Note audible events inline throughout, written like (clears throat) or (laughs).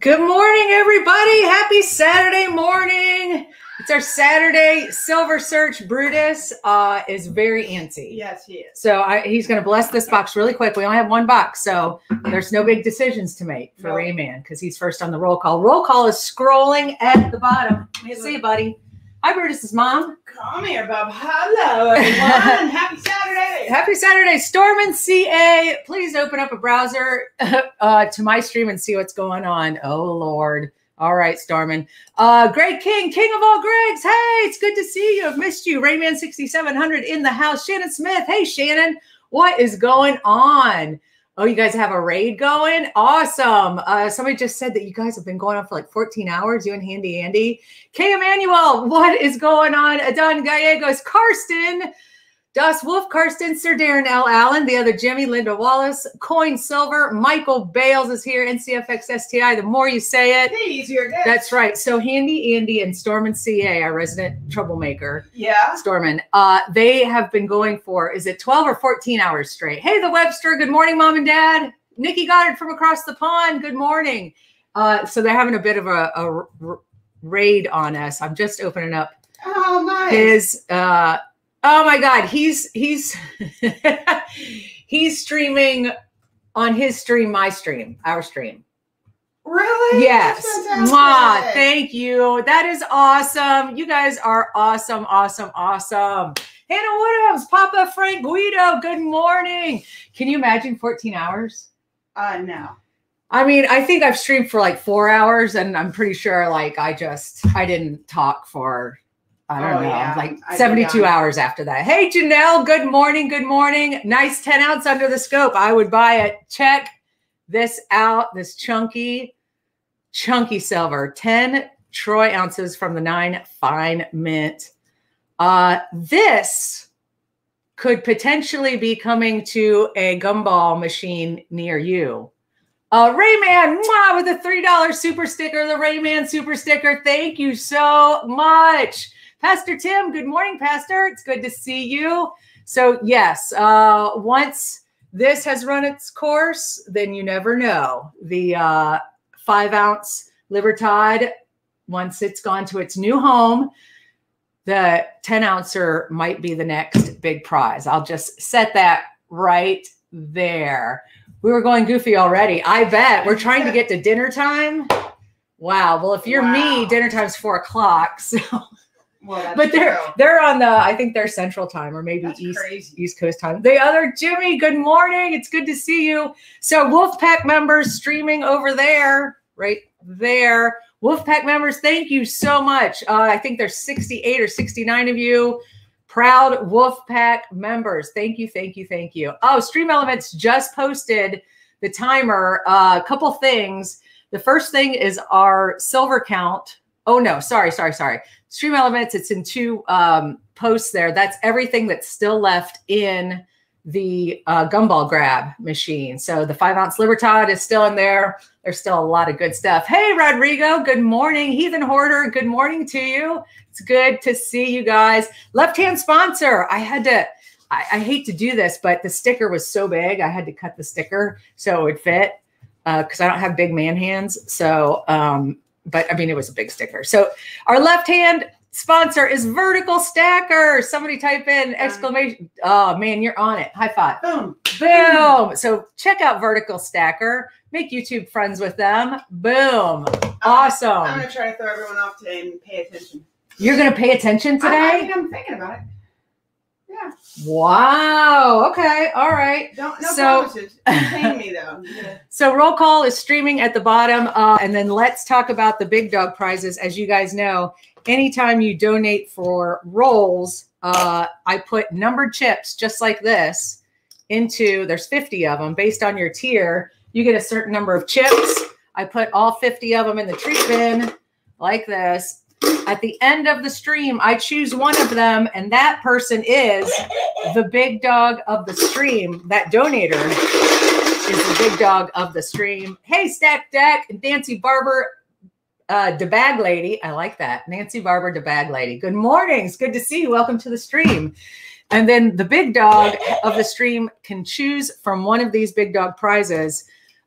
Good morning, everybody. Happy Saturday morning. It's our Saturday Silver Search. Brutus uh, is very antsy. Yes, he is. So I, he's going to bless this box really quick. We only have one box, so there's no big decisions to make for No. Rayman because he's first on the roll call. Roll call is scrolling at the bottom. Let me see buddy. Hi, Brutus's mom. Come here, Bob. Hello, everyone. (laughs) Happy Saturday. Happy Saturday, Stormin CA. Please open up a browser (laughs) uh, to my stream and see what's going on. Oh Lord. All right, Stormin. Uh, Greg King, King of all Gregs. Hey, it's good to see you. I've missed you. Rayman 6700 in the house. Shannon Smith. Hey, Shannon. What is going on? Oh, you guys have a raid going? Awesome. Uh, somebody just said that you guys have been going on for like 14 hours, you and Handy Andy. K. Emmanuel, what is going on? Adon Gallegos, Karsten, Das Wolf, Karsten, Sir Darren L. Allen, the other Jimmy, Linda Wallace, Coin Silver, Michael Bales is here, NCFX STI. The more you say it, These your guests. that's right. So Handy Andy and Stormin CA, our resident troublemaker, Yeah. Stormin, uh, they have been going for, is it 12 or 14 hours straight? Hey, the Webster, good morning, mom and dad. Nikki Goddard from across the pond, good morning. Uh, so they're having a bit of a, raid on us. I'm just opening up Oh, nice. his uh oh my god he's he's (laughs) he's streaming on his stream my stream our stream. Really? yes. Fantastic. thank you. That is awesome. You guys are awesome awesome awesome. Hannah woodhams papa frank guido good morning. Can you imagine 14 hours? Uh, no. I mean, I think I've streamed for like four hours, and I'm pretty sure like I just I didn't talk for I don't Oh, know yeah. like I did 72 hours after that. Hey Janelle, good morning, good morning. Nice 10 ounce under the scope. I would buy it. Check this out. This chunky, chunky silver, 10 troy ounces from the nine fine mint. Uh, this could potentially be coming to a gumball machine near you. Uh, Rayman, mwah, with a $3 super sticker, the Rayman super sticker. Thank you so much. Pastor Tim, good morning, Pastor. It's good to see you. So, yes, uh, once this has run its course, then you never know. The uh, five ounce Libertad, once it's gone to its new home, the 10 ouncer might be the next big prize. I'll just set that right there. We were going goofy already. I bet we're trying to get to dinner time. Wow. Well, if you're me, dinner time's four o'clock. (laughs) So, Well, that's but they're true. they're on the I think they're Central Time or maybe That's East crazy. East Coast time. The other Jimmy, good morning. It's good to see you. So Wolfpack members streaming over there, right there. Wolfpack members, thank you so much. Uh, I think there's 68 or 69 of you. Proud Wolfpack members. Thank you, thank you, thank you. Oh, Stream Elements just posted the timer. Uh, a couple things. The first thing is our silver count. Oh no, sorry, sorry, sorry. Stream Elements, it's in two um, posts there. That's everything that's still left in the uh, gumball grab machine. So the five ounce Libertad is still in there. There's still a lot of good stuff. Hey, Rodrigo, good morning. Heathen Hoarder, good morning to you. It's good to see you guys. Left hand sponsor. I had to, I, I hate to do this, but the sticker was so big. I had to cut the sticker so it would fit because I don't have big man hands. So, um, but I mean, it was a big sticker. So our left hand sponsor is Vertical Stacker. Somebody type in exclamation. Oh man, you're on it. High five. Boom. Boom. So check out Vertical Stacker. Make YouTube friends with them. Boom. Awesome. I'm gonna try to throw everyone off today and pay attention. You're going to pay attention I, I today? think I'm thinking about it. Yeah. Wow. Okay. All right. Don't no So- promises. Me though. (laughs) Yeah. So roll call is streaming at the bottom. Uh, and then let's talk about the big dog prizes. As you guys know, anytime you donate for rolls, uh, I put numbered chips just like this into, there's 50 of them based on your tier. You get a certain number of chips. I put all 50 of them in the treat bin like this. At the end of the stream, I choose one of them, and that person is the big dog of the stream. That donator is the big dog of the stream. Hey, Stack Deck and Nancy Barber, uh, the bag lady. I like that. Nancy Barber, the bag lady. Good morning. It's good to see you. Welcome to the stream. And then the big dog of the stream can choose from one of these big dog prizes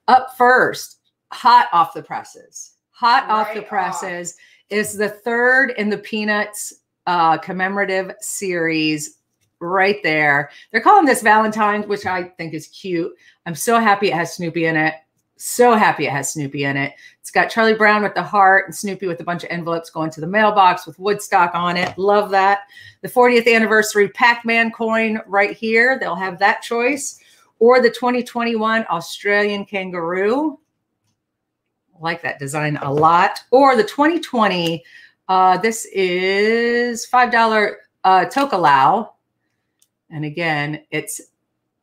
up first. hot off the presses. Hot off the Right off. Is the third in the Peanuts uh, commemorative series right there. They're calling this Valentine's, which I think is cute. I'm so happy it has Snoopy in it. So happy it has Snoopy in it. It's got Charlie Brown with the heart and Snoopy with a bunch of envelopes going to the mailbox with Woodstock on it. Love that. The 40th anniversary Pac Man coin right here. They'll have that choice. Or the 2021 Australian kangaroo. Like that design a lot. Or the 2020, uh, this is $5 uh, Tokelau. And again, it's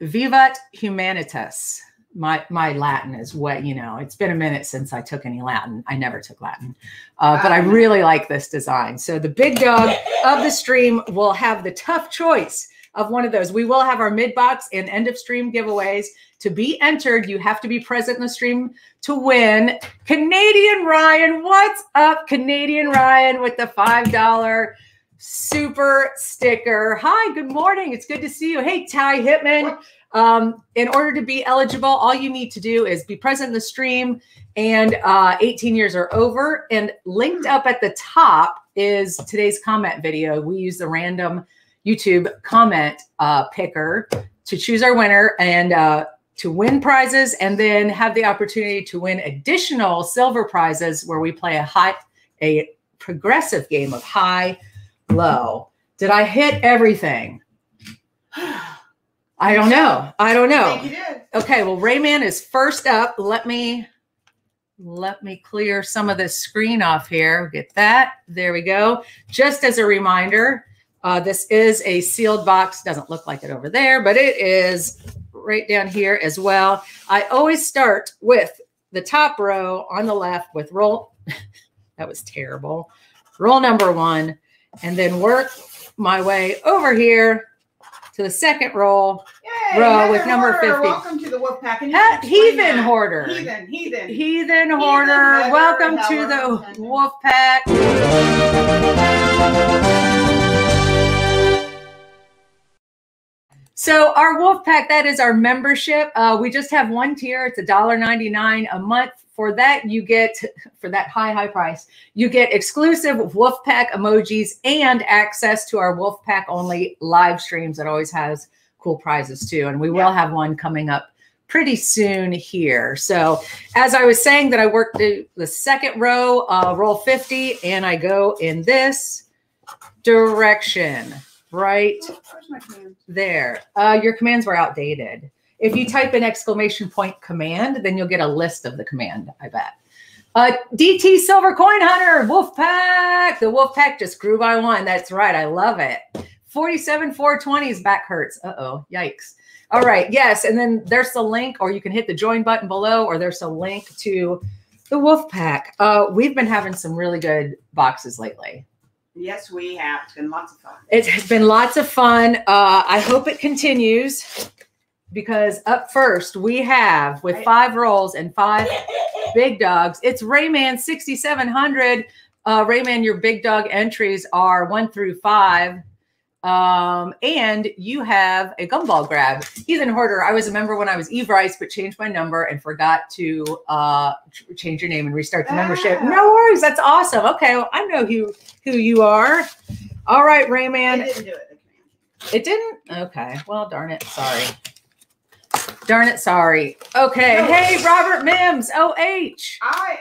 Vivat Humanitas. My my Latin is what you know. It's been a minute since I took any Latin. I never took Latin, uh, but I really like this design. So the big dog of the stream will have the tough choice of one of those. We will have our mid box and end of stream giveaways. To be entered, you have to be present in the stream to win. Canadian Ryan, what's up, Canadian Ryan, with the five dollar super sticker. Hi, good morning. It's good to see you. Hey, Ty Hitman. Um, in order to be eligible, all you need to do is be present in the stream and uh, 18 years or over. And linked up at the top is today's comment video. We use the random YouTube comment uh, picker to choose our winner and uh, to win prizes, and then have the opportunity to win additional silver prizes where we play a high, a progressive game of high, low. Did I hit everything? I don't know. I don't know. Okay, well, Rayman is first up. Let me let me clear some of this screen off here. Get that. There we go. Just as a reminder, uh, this is a sealed box. Doesn't look like it over there, but it is right down here as well. I always start with the top row on the left with roll. (laughs) that was terrible. Roll number one, and then work my way over here to the second roll. Yay, Row with number Horner, 50. Welcome to the Wolfpack. And you Ha- can explain heathen hoarder. Heathen, heathen. Heathen Hoarder, welcome to the Heather. So our Wolf Pack, that is our membership. Uh, we just have one tier. It's $1.99 a month. For that, you get for that high, high price, you get exclusive Wolf Pack emojis and access to our Wolf Pack only live streams that always has cool prizes too. And we will have one coming up pretty soon here. So as I was saying that I work the, the second row, uh, roll 50, and I go in this direction, right where's my command? there. Uh, your commands were outdated. If you type an exclamation point command, then you'll get a list of the command, I bet. Uh, DT Silver Coin Hunter, Wolfpack. The Wolfpack just grew by one. That's right. I love it. 47 420s back hurts. Uh oh. Yikes. All right. Yes. And then there's the link, or you can hit the join button below, or there's a link to the Wolfpack. Uh, we've been having some really good boxes lately. Yes, we have. It's been lots of fun. It has been lots of fun. Uh, I hope it continues because up first we have with five rolls and five (laughs) big dogs. It's Rayman 6700. Uh, Rayman, your big dog entries are one through five. Um, and you have a gumball grab. Heathen Hoarder, I was a member when I was Eve Rice, but changed my number and forgot to uh, change your name and restart the membership. Ah. No worries. That's awesome. Okay. Well, I know who, who you are. All right, Rayman. it didn't do it. It didn't? Okay. Well, darn it. Sorry. Darn it. Sorry. Okay. No. Hey, Robert Mims. OH. I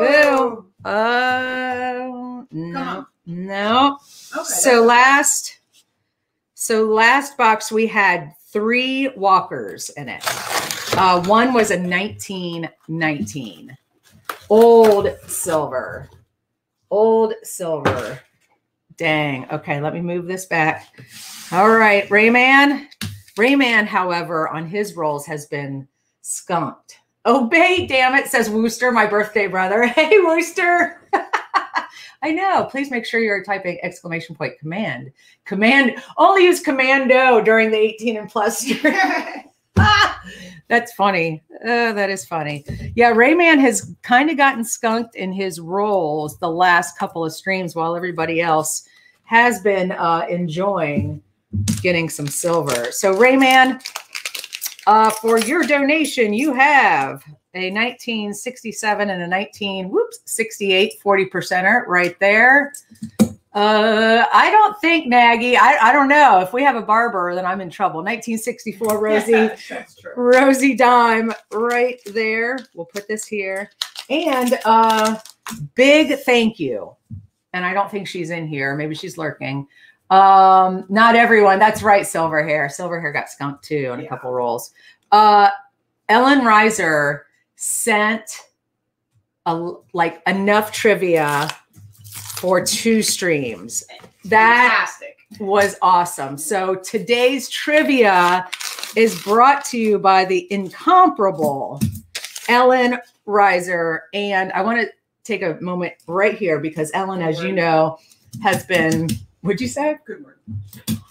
oh. Uh, no. No. Okay. So last, so last box we had three walkers in it. Uh, one was a 1919, old silver, old silver. Dang. Okay, let me move this back. All right, Rayman. Rayman, however, on his rolls has been skunked. Obey, damn it, says Wooster, my birthday brother. (laughs) Hey, Wooster. I know. Please make sure you're typing exclamation point command. Command, only use commando during the 18 and plus year. Ah, (laughs) (laughs) that's funny. Uh, that is funny. Yeah, Rayman has kind of gotten skunked in his roles the last couple of streams while everybody else has been uh, enjoying getting some silver. So, Rayman, uh, for your donation, you have a 1967 and a 19 whoops 68 40 percenter right there. Uh, I don't think Maggie. I, I don't know if we have a barber, then I'm in trouble. 1964 (laughs) Rosie Yes, that's true. Rosie Dime right there. We'll put this here. And uh big thank you. And I don't think she's in here. Maybe she's lurking. Um, not everyone. That's right, Silver Hair. Silver Hair got skunked too in a couple rolls. Uh Ellen Reiser sent a like enough trivia for two streams. That Fantastic. was awesome. So today's trivia is brought to you by the incomparable Ellen Reiser. And I want to take a moment right here because Ellen, as you know, has been, would you say? Good word.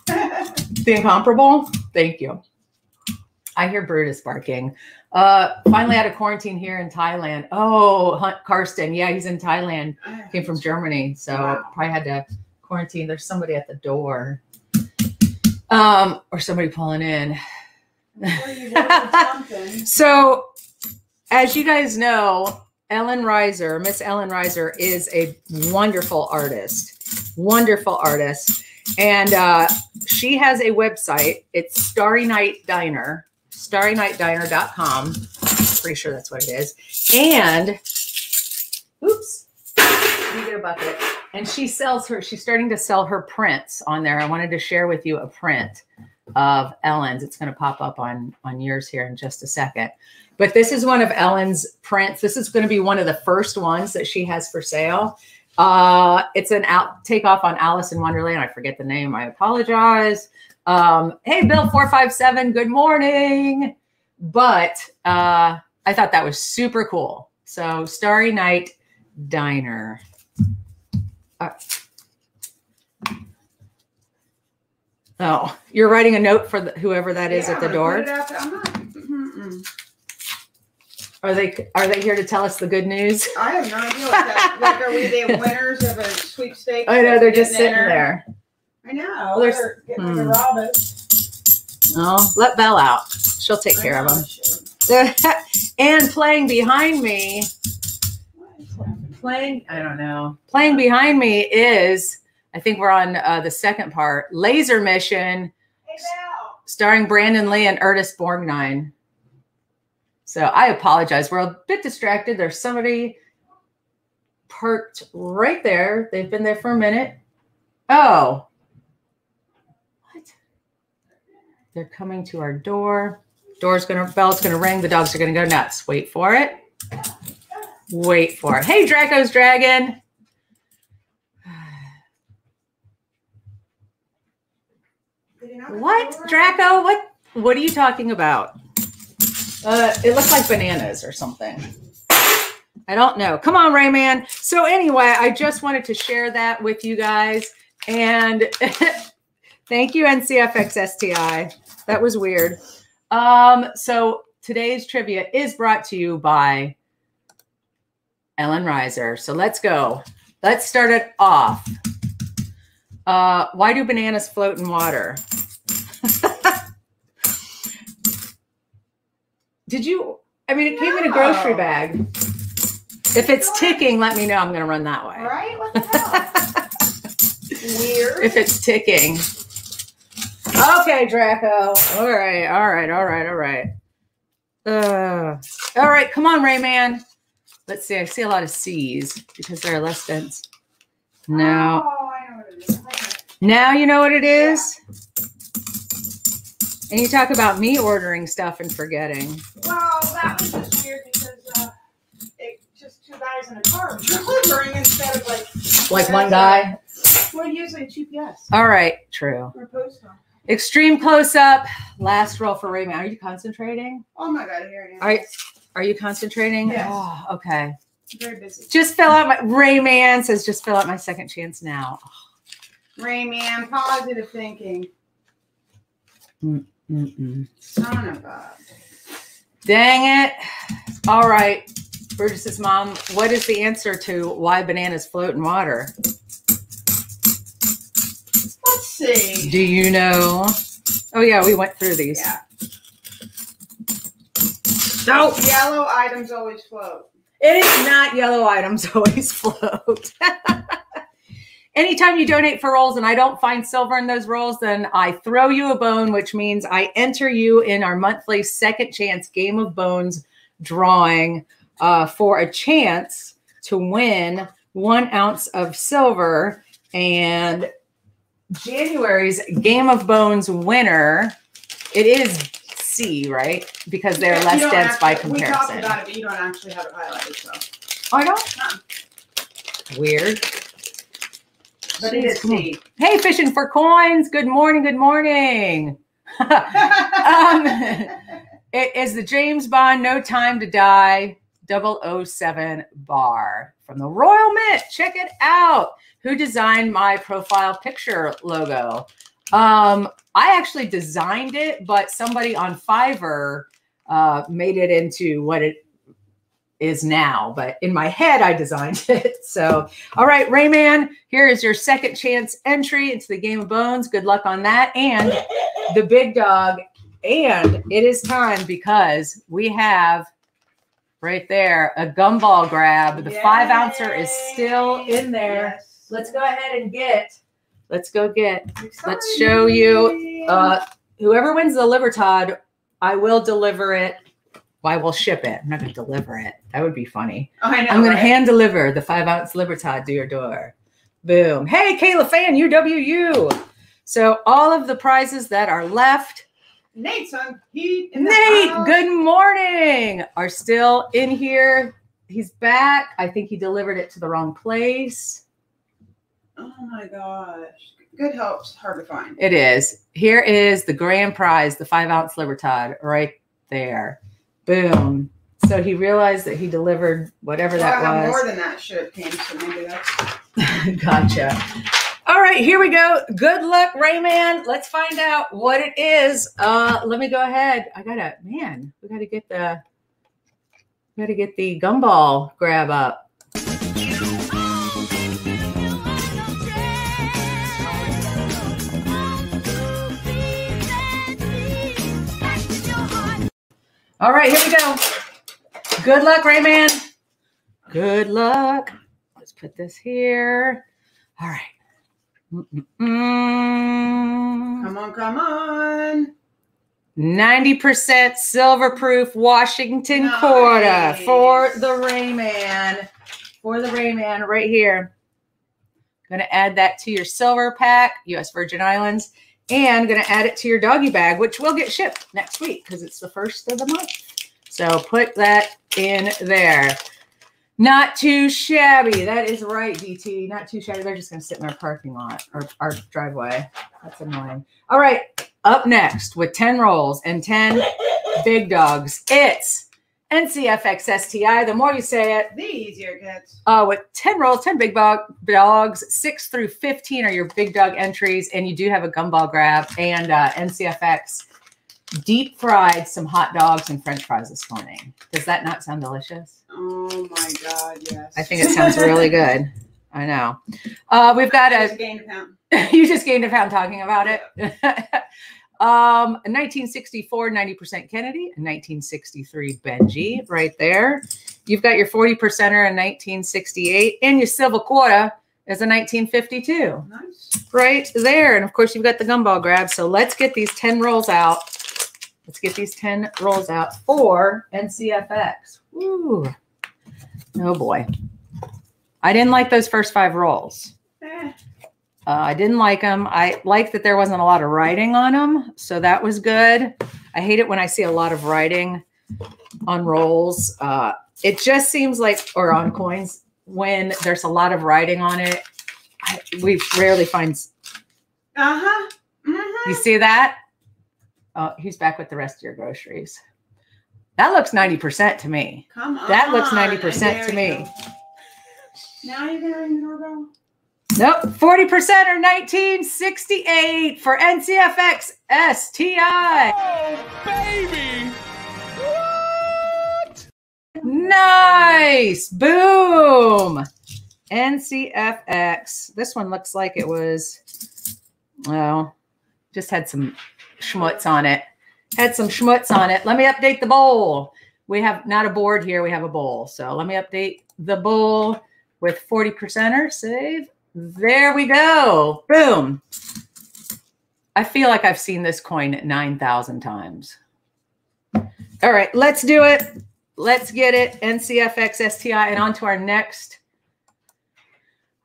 The incomparable? Thank you. I hear Brutus barking. Uh, finally out of quarantine here in Thailand. Oh, Hunt Karsten. Yeah, he's in Thailand came from Germany, so Wow. probably had to quarantine. There's somebody at the door, um, or somebody pulling in. Well, you know something. (laughs) So, as you guys know, Ellen Reiser, Miss Ellen Reiser, is a wonderful artist, wonderful artist, and uh, she has a website. It's Starry Night Diner, starrynightdiner.com. Pretty sure that's what it is. And, oops, me get a bucket. And she sells her. She's starting to sell her prints on there. I wanted to share with you a print of Ellen's. It's going to pop up on on yours here in just a second. But this is one of Ellen's prints. This is going to be one of the first ones that she has for sale. Uh, it's an out takeoff on Alice in Wonderland. I forget the name. I apologize. Um, hey, Bill four five seven. Good morning. But uh, I thought that was super cool. So Starry Night Diner. Uh, oh, you're writing a note for the, whoever that is Yeah, at the door. Are they are they here to tell us the good news? I have no idea what that. Like, are we the (laughs) winners of a sweepstakes? I know they're just sitting there. I know. There's- getting hmm. ready to rob us. Oh, let Belle out. She'll take I care of them. (laughs) and playing behind me, What is happening? playing I don't know. Playing behind me is I think we're on uh, the second part. Laser Mission, Hey, starring Brandon Lee and Ernest Borgnine. So I apologize. We're a bit distracted. There's somebody parked right there. They've been there for a minute. Oh. What? They're coming to our door. Door's gonna bell's gonna ring. The dogs are gonna go nuts. Wait for it. Wait for it. Hey, Draco's dragon. What. Draco? What? What are you talking about? Uh, it looks like bananas or something. I don't know. Come on, Rayman. So anyway, I just wanted to share that with you guys, and (laughs) thank you, NCFX STI. That was weird. Um, so today's trivia is brought to you by Ellen Reiser. So let's go. Let's start it off. Uh, why do bananas float in water? (laughs) Did you? I mean, it came in a grocery bag. If it's ticking, let me know. I'm going to run that way. Right? What the hell? (laughs) Weird. If it's ticking. Okay, Draco. All right, all right, all right, all right. Uh, all right, come on, Rayman. Let's see. I see a lot of C's because they're less dense. No. Oh, I know what it is. Now you know what it is. And you talk about me ordering stuff and forgetting. Well, that was just weird because uh, it just two guys in a car (laughs) delivering instead of like. Like one guy. Well, usually GPS All right, true. or postal. Extreme close up. Last roll for Rayman. Are you concentrating? Oh my god, here I am. All right. Are you concentrating? Yes. Oh, okay. Very busy. Just fill out my Rayman says just fill out my second chance now. Rayman, positive thinking. Mm-mm. Son of a. Dang it. All right. Brutus's mom, what is the answer to why bananas float in water? Let's see. Do you know? Oh yeah, we went through these. Yeah. No, Yellow items always float. it is not yellow items (laughs) always float. (laughs) Anytime you donate for rolls and I don't find silver in those rolls, then I throw you a bone, which means I enter you in our monthly second chance game of bones drawing uh, for a chance to win one ounce of silver. And January's Game of Bones winner, it is C, right? Because they're less dense by actually- We talked comparison. about it, but you don't actually have it highlighted, so. Oh, I don't? Huh. Weird. But it is Come on. C. Hey, fishing for coins. Good morning. Good morning. (laughs) um, (laughs) it is the James Bond No Time to Die 007 bar from the Royal Mint. Check it out. Who designed my profile picture logo? Um, I actually designed it, but somebody on Fiverr uh, made it into what it is now. But in my head, I designed (laughs) it. So, all right, Rayman, here is your second chance entry into the Game of Bones. Good luck on that. And the big dog. And it is time because we have right there a gumball grab. The five ouncer is still in there. Yes. Let's go ahead and get. Let's go get. Let's show you, Uh, whoever wins the Libertad, I will deliver it. Well, I will ship it. I'm not going to deliver it. That would be funny. Oh, I know. I'm going right? to hand deliver the five ounce Libertad to your door. Boom. Hey, Kayla Fan, UWU. So all of the prizes that are left, Nate's on the Nate, house. good morning, are still in here. He's back. I think he delivered it to the wrong place. Oh my gosh. Good help's hard to find. It is. Here is the grand prize, the five ounce Libertad, right there. Boom. So he realized that he delivered whatever Well, that more than that should have came, so maybe that's (laughs) gotcha. All right, here we go. Good luck, Rayman. Let's find out what it is. Uh, let me go ahead. I gotta, man, we gotta get the, gotta get the gumball grab up. All right, here we go. Good luck, Rayman. Good luck. Let's put this here. All right. Mm-mm-mm. come on, come on. 90% silver proof Washington Nice. quarter for the Rayman. For the Rayman right here. Going to add that to your silver pack, US Virgin Islands, and going to add it to your doggy bag, which will get shipped next week because it's the first of the month. So put that in there. Not too shabby. That is right, DT. Not too shabby. They're just going to sit in our parking lot or our driveway. That's annoying. All right. Up next with 10 rolls and 10 big dogs, it's NCFXSTI. The more you say it, The easier it gets. uh, with 10 rolls, 10 big dog dogs, 6 through 15 are your big dog entries, and you do have a gumball grab and uh, NCFX deep fried some hot dogs and french fries this morning. Does that not sound delicious? Oh my god, yes. I think it sounds really good. I know. Uh, we've got I a just gained a pound. (laughs) you just gained a pound talking about it. (laughs) um, 1964, 90% Kennedy, and 1963 Benji, right there. You've got your 40 percenter in 1968, and your silver quarter is a 1952, Nice. right there. And of course, you've got the gumball grab. So let's get these 10 rolls out. Let's get these 10 rolls out for NCFX. Woo. Oh boy. I didn't like those first five rolls. Eh, Uh, I didn't like them. I liked that there wasn't a lot of writing on them, so that was good. I hate it when I see a lot of writing on rolls. Uh, it just seems like, or on coins, when there's a lot of writing on it. I, we rarely find. uh-huh. Mm-hmm. You see that? Oh, he's back with the rest of your groceries. That looks ninety percent to me. Come on. That looks 90% There to me. go. Now you're gonna ring the doorbell? Nope, forty percent or nineteen sixty-eight for NCFX STI. Oh, baby! What? Nice. Boom. NCFX. This one looks like it was, well, just had some schmutz on it. Had some schmutz on it. Let me update the bowl. we have not a board here, we have a bowl. So let me update the bowl with 40 percenter save. There we go. Boom. I feel like I've seen this coin 9,000 times. All right, let's do it. Let's get it. NCFX STI and on to our next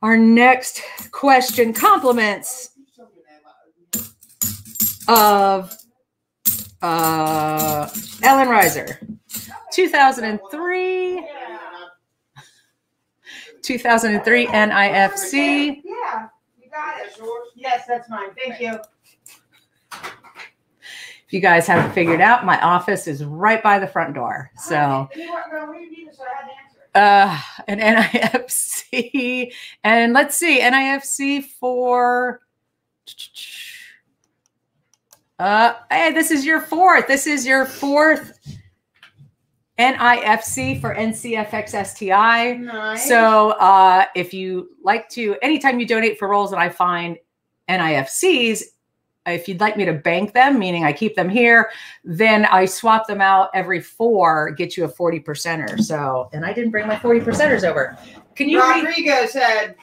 our next question. Compliments of uh, Ellen Reiser. 2003. 2003 NIFC. Yeah, you got it. Yes, that's mine. Thank you. If you guys haven't figured out, my office is right by the front door. So, You weren't gonna read either, so I had to answer it. uh, an NIFC. And let's see, NIFC for. Uh, hey, this is your fourth. This is your fourth NIFC for NCFXSTI. Nice. So uh, if you like to, anytime you donate for rolls that I find NIFCs, if you'd like me to bank them, meaning I keep them here, then I swap them out every four, get you a 40 percenter. So, and I didn't bring my 40 percenters over. Can you? Rodrigo said,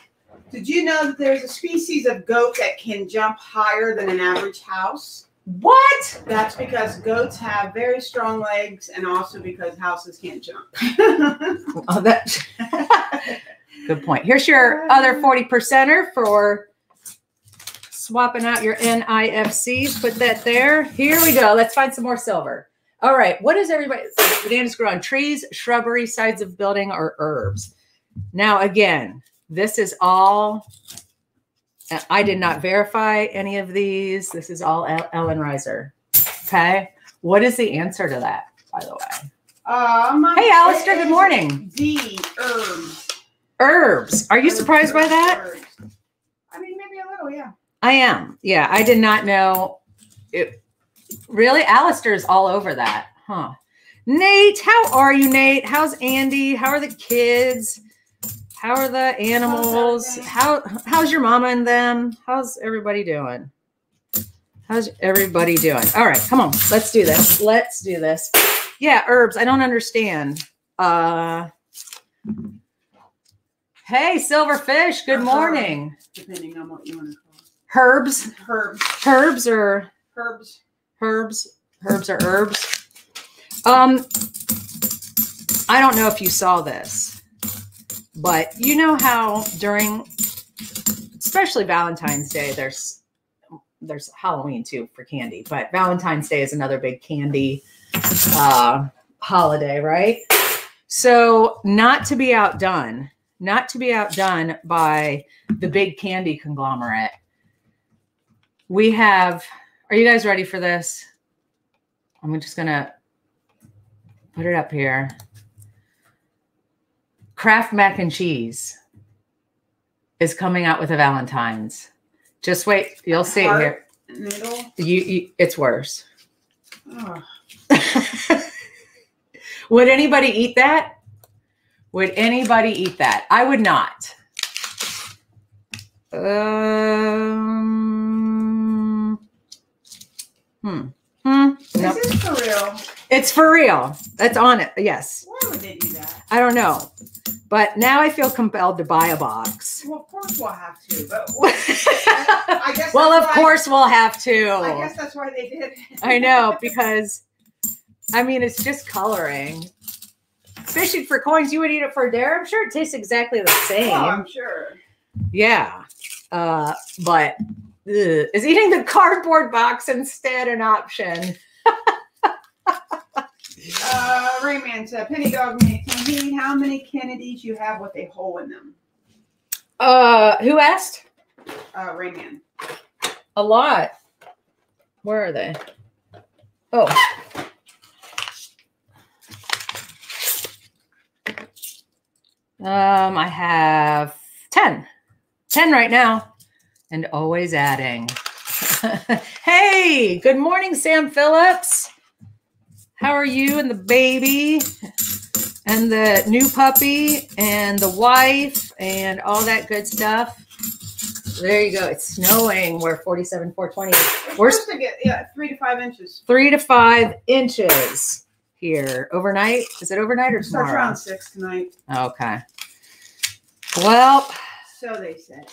"Did you know that there's a species of goat that can jump higher than an average house? What? That's because goats have very strong legs, and also because houses can't jump." (laughs) Oh, that. (laughs) Good point. Here's your other um, 40 percenter for swapping out your NIFCs. Put that there. Here we go. Let's find some more silver. All right. What is everybody? Bananas grow on trees, shrubbery, sides of building, or herbs. Now, again, this is all. I did not verify any of these. This is all Ellen Reiser. Okay. What is the answer to that, by the way? um, Hey, Alistair, good morning. D herbs. Herbs. Are you surprised by that? Herbs. I mean, maybe a little, yeah. I am. Yeah, I did not know. It really, Alistair's all over that, huh? Nate, how are you, Nate? How's Andy? How are the kids? How are the animals? How how's your mama and them? How's everybody doing? How's everybody doing? All right, come on, let's do this. Let's do this. Yeah, herbs. I don't understand. Uh Hey, Silverfish. Good morning. Depending on what you want to call Herbs. it. Herbs. Herbs or Herbs. herbs herbs or herbs um i don't know if you saw this but you know how during especially valentine's day there's there's halloween too for candy but valentine's day is another big candy uh holiday right so not to be outdone not to be outdone by the big candy conglomerate we have are you guys ready for this? I'm just gonna put it up here. Kraft mac and cheese is coming out with a Valentine's. Just wait, you'll see it here. Noodle. You, you, it's worse. Oh, (laughs) would anybody eat that? Would anybody eat that? I would not. Um. Hmm. Hmm. this Nope. is for real. It's for real. That's on it. Yes. Why would they do that? I don't know. But now I feel compelled to buy a box. Well, of course we'll have to, but what, (laughs) I guess. well, of why- course we'll have to. I guess that's why they did. it. I know (laughs) because I mean it's just coloring. Fishing for coins, you would eat it for dare. I'm sure it tastes exactly the same. Oh, I'm sure. Yeah. Uh, but ugh. is eating the cardboard box instead an option? (laughs) Uh, Rayman said, Penny Dog can how many Kennedys you have with a hole in them? Uh, who asked? Uh, Rayman. A lot. Where are they? Oh. Um, I have 10. 10 right now. And always adding. (laughs) hey, good morning, Sam Phillips. How are you and the baby and the new puppy and the wife and all that good stuff? There you go. It's snowing. We're 47, 420. We're We're supposed to get yeah three to five inches. three to five inches here? Overnight? Is it overnight or It starts tomorrow? around six tonight. Okay. Well, So they say.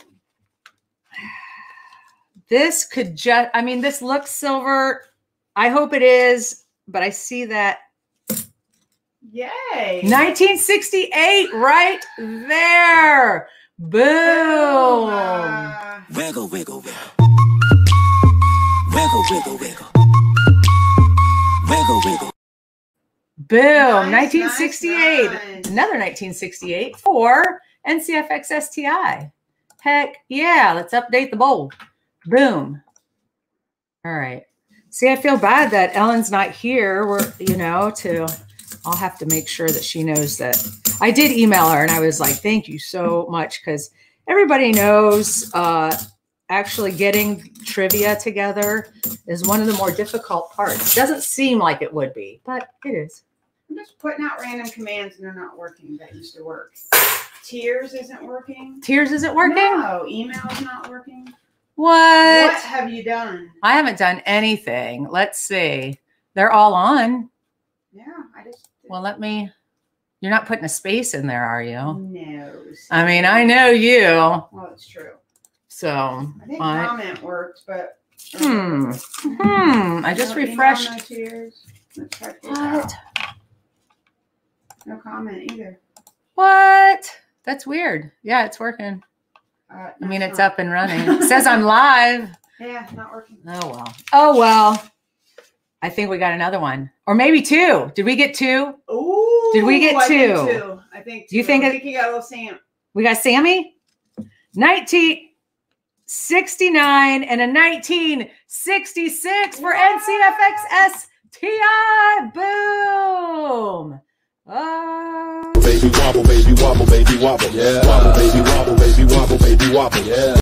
this could just, I mean, this looks silver. I hope it is, but I see that Yay. 1968 right there. Boom. Uh, Wiggle, wiggle, wiggle. Wiggle, wiggle, wiggle. Wiggle, wiggle. Boom. Nice, 1968. nice, nice. Another 1968 for NCFX STI. Heck yeah. Let's update the bowl. Boom. All right. See, I feel bad that Ellen's not here. We're, you know, to, I'll have to make sure that she knows that I did email her and I was like, thank you so much because everybody knows uh, actually getting trivia together is one of the more difficult parts. Doesn't seem like it would be, but it is. I'm just putting out random commands and they're not working. That used to work. Tears isn't working. Tears isn't working? No, email's not working. What? What have you done? I haven't done anything. Let's see. They're all on. Yeah, I just Well, let me. You're not putting a space in there, are you? no. I mean, I know you. Well, it's true. So, I think I- comment worked, but hmm. Hmm. I just refreshed. No tears. Let's check this What? No comment either. What? That's weird. Yeah, it's working. I mean, it's up and running. (laughs) It says I'm live. Yeah, not working. Oh, well. Oh, well. I think we got another one. Or maybe two. Did we get two? Ooh, Did we get I think two? two. I think. Do you think I it- think you got a little Sam? We got Sammy, 1969 and a 1966 for NCFX STI. Boom. Oh. baby wobble, baby wobble, baby wobble. Yeah. Wobble, baby wobble, baby wobble, baby wobble. Yeah.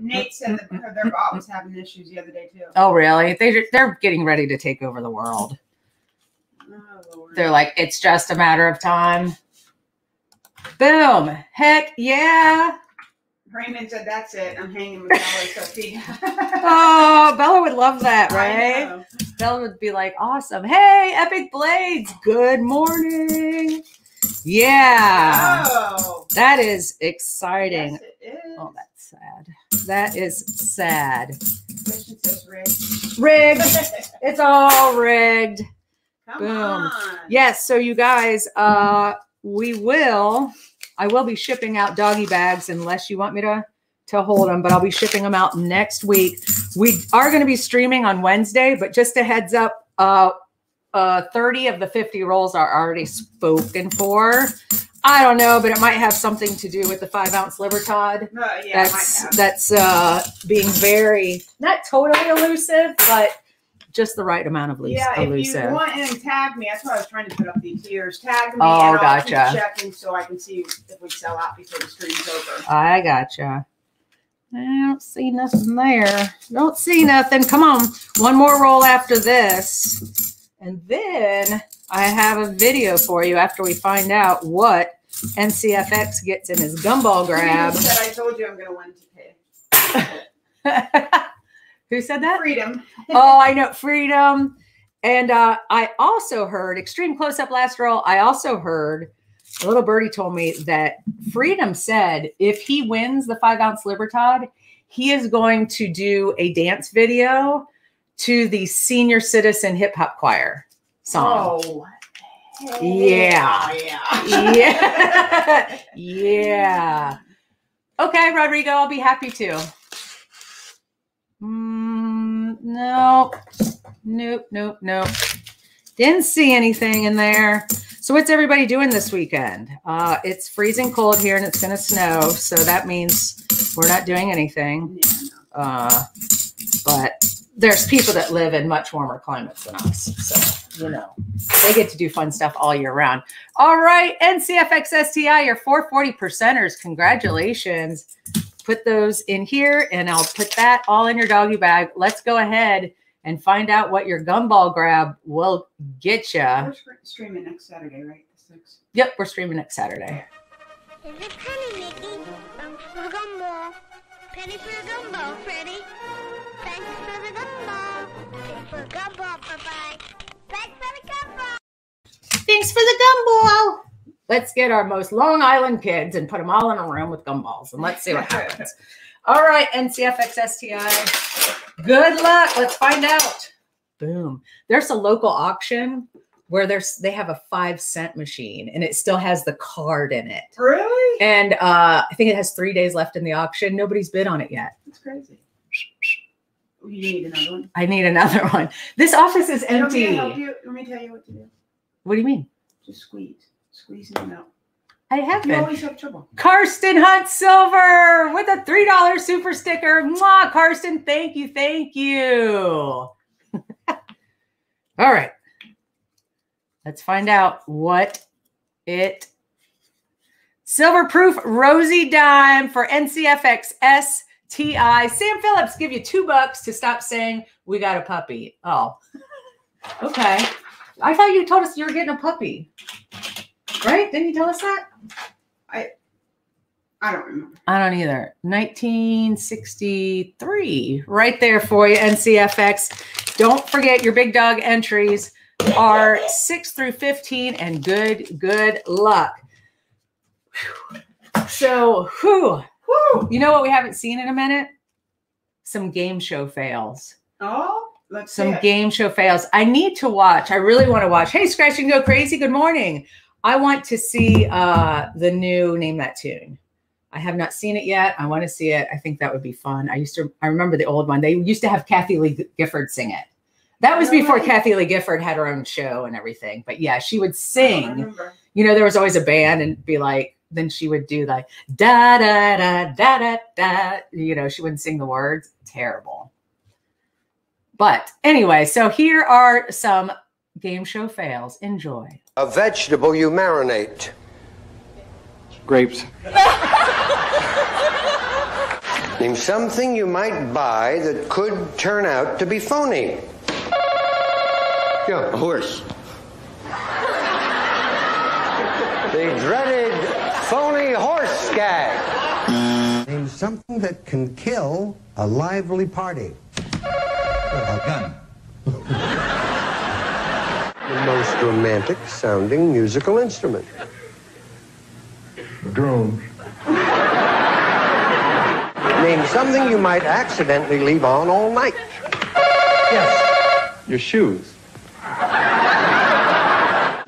Nate said that their bot was having issues the other day too. Oh, really? They, they're getting ready to take over the world. Oh, They're like, it's just a matter of time. Boom. Heck yeah. Raymond said, "That's it. I'm hanging with Bella Sophia." (laughs) Oh, Bella would love that, right? Bella would be like, awesome. Hey, Epic Blades, good morning. Yeah, Oh, that is exciting. yes, it is. Oh, that's sad. That is sad. Says Rick. Rigged. (laughs) It's all rigged. Come Boom. on. Yes, so you guys, uh, we will, I will be shipping out doggy bags unless you want me to to hold them, but I'll be shipping them out next week. We are going to be streaming on Wednesday, but just a heads up, uh, uh, 30 of the 50 rolls are already spoken for. I don't know, but it might have something to do with the five ounce Libertad. Uh, yeah, that's that's uh being very not totally elusive, but just the right amount of loose, Yeah, if elusive. you want and tag me, that's why I was trying to put up these tiers. Tag me Oh, and I'll keep checking so I can see if we sell out before the stream's over. I gotcha. I don't see nothing there. Don't see nothing. Come on. One more roll after this. And then I have a video for you after we find out what NCFX gets in his gumball grab. Said I told you I'm gonna win today. (laughs) Who said that? Freedom. (laughs) oh, I know freedom. And uh, I also heard extreme close up last roll. I also heard a little birdie told me that freedom said if he wins the five ounce Libertad, he is going to do a dance video to the senior citizen hip hop choir song. Oh. Yeah. Yeah. Yeah. (laughs) yeah. Okay, Rodrigo, I'll be happy to. Mm, no, nope, nope, nope. Didn't see anything in there. So, what's everybody doing this weekend? Uh, it's freezing cold here and it's going to snow. So, that means we're not doing anything. Uh, but there's people that live in much warmer climates than us. So, you know, they get to do fun stuff all year round. All right, NCFX STI, your 440 percenters. Congratulations. Put those in here and I'll put that all in your doggy bag. Let's go ahead and find out what your gumball grab will get you. We're streaming next Saturday, right? The sixth. Yep, we're streaming next Saturday. Is it Penny, Mickey? Thanks for gumball. Penny for the gumball, Freddy. Thanks for the gumball. Thanks for the gumball, bye-bye. Thanks for the gumball. Thanks for the gumball. Let's get our most Long Island kids and put them all in a room with gumballs and let's see what (laughs) happens. All right, NCFX STI. Good luck. Let's find out. Boom. There's a local auction where there's they have a five cent machine and it still has the card in it. Really? And uh, I think it has three days left in the auction. Nobody's bid on it yet. That's crazy. You need another one. I need another (laughs) one. This office is You want me to empty. help you? Let me tell you what to do. What do you mean? Just squeeze. Squeeze them out. I have You been. always have trouble. Karsten Hunt Silver with a $3 super sticker. Mwah, Karsten, thank you, thank you. (laughs) All right. Let's find out what it Silver proof Rosie dime for NCFX STI. Sam Phillips give you two bucks to stop saying we got a puppy. Oh, okay. I thought you told us you were getting a puppy, right? Didn't you tell us that? I I don't remember. I don't either. 1963, right there for you, NCFX. Don't forget your big dog entries are 6 through 15, and good, good luck. So, whew, Woo! you know what we haven't seen in a minute? Some game show fails. Oh, let's. Some game show fails. I need to watch. I really want to watch. Hey, Scratch and Go Crazy. Good morning. I want to see uh, the new Name That Tune. I have not seen it yet. I want to see it. I think that would be fun. I used to. I remember the old one. They used to have Kathie Lee Gifford sing it. That was before Really? Kathie Lee Gifford had her own show and everything. But yeah, she would sing. You know, there was always a band and be like. Then she would do like da da da da da da. You know, she wouldn't sing the words. Terrible. But anyway, so here are some game show fails. Enjoy. A vegetable you marinate. Grapes. (laughs) Name something you might buy that could turn out to be phony. Yeah, a horse. the dreaded phony horse gag. Name something that can kill a lively party. A gun. (laughs) The most romantic sounding musical instrument. Drums. Name something you might accidentally leave on all night. Yes. Your shoes.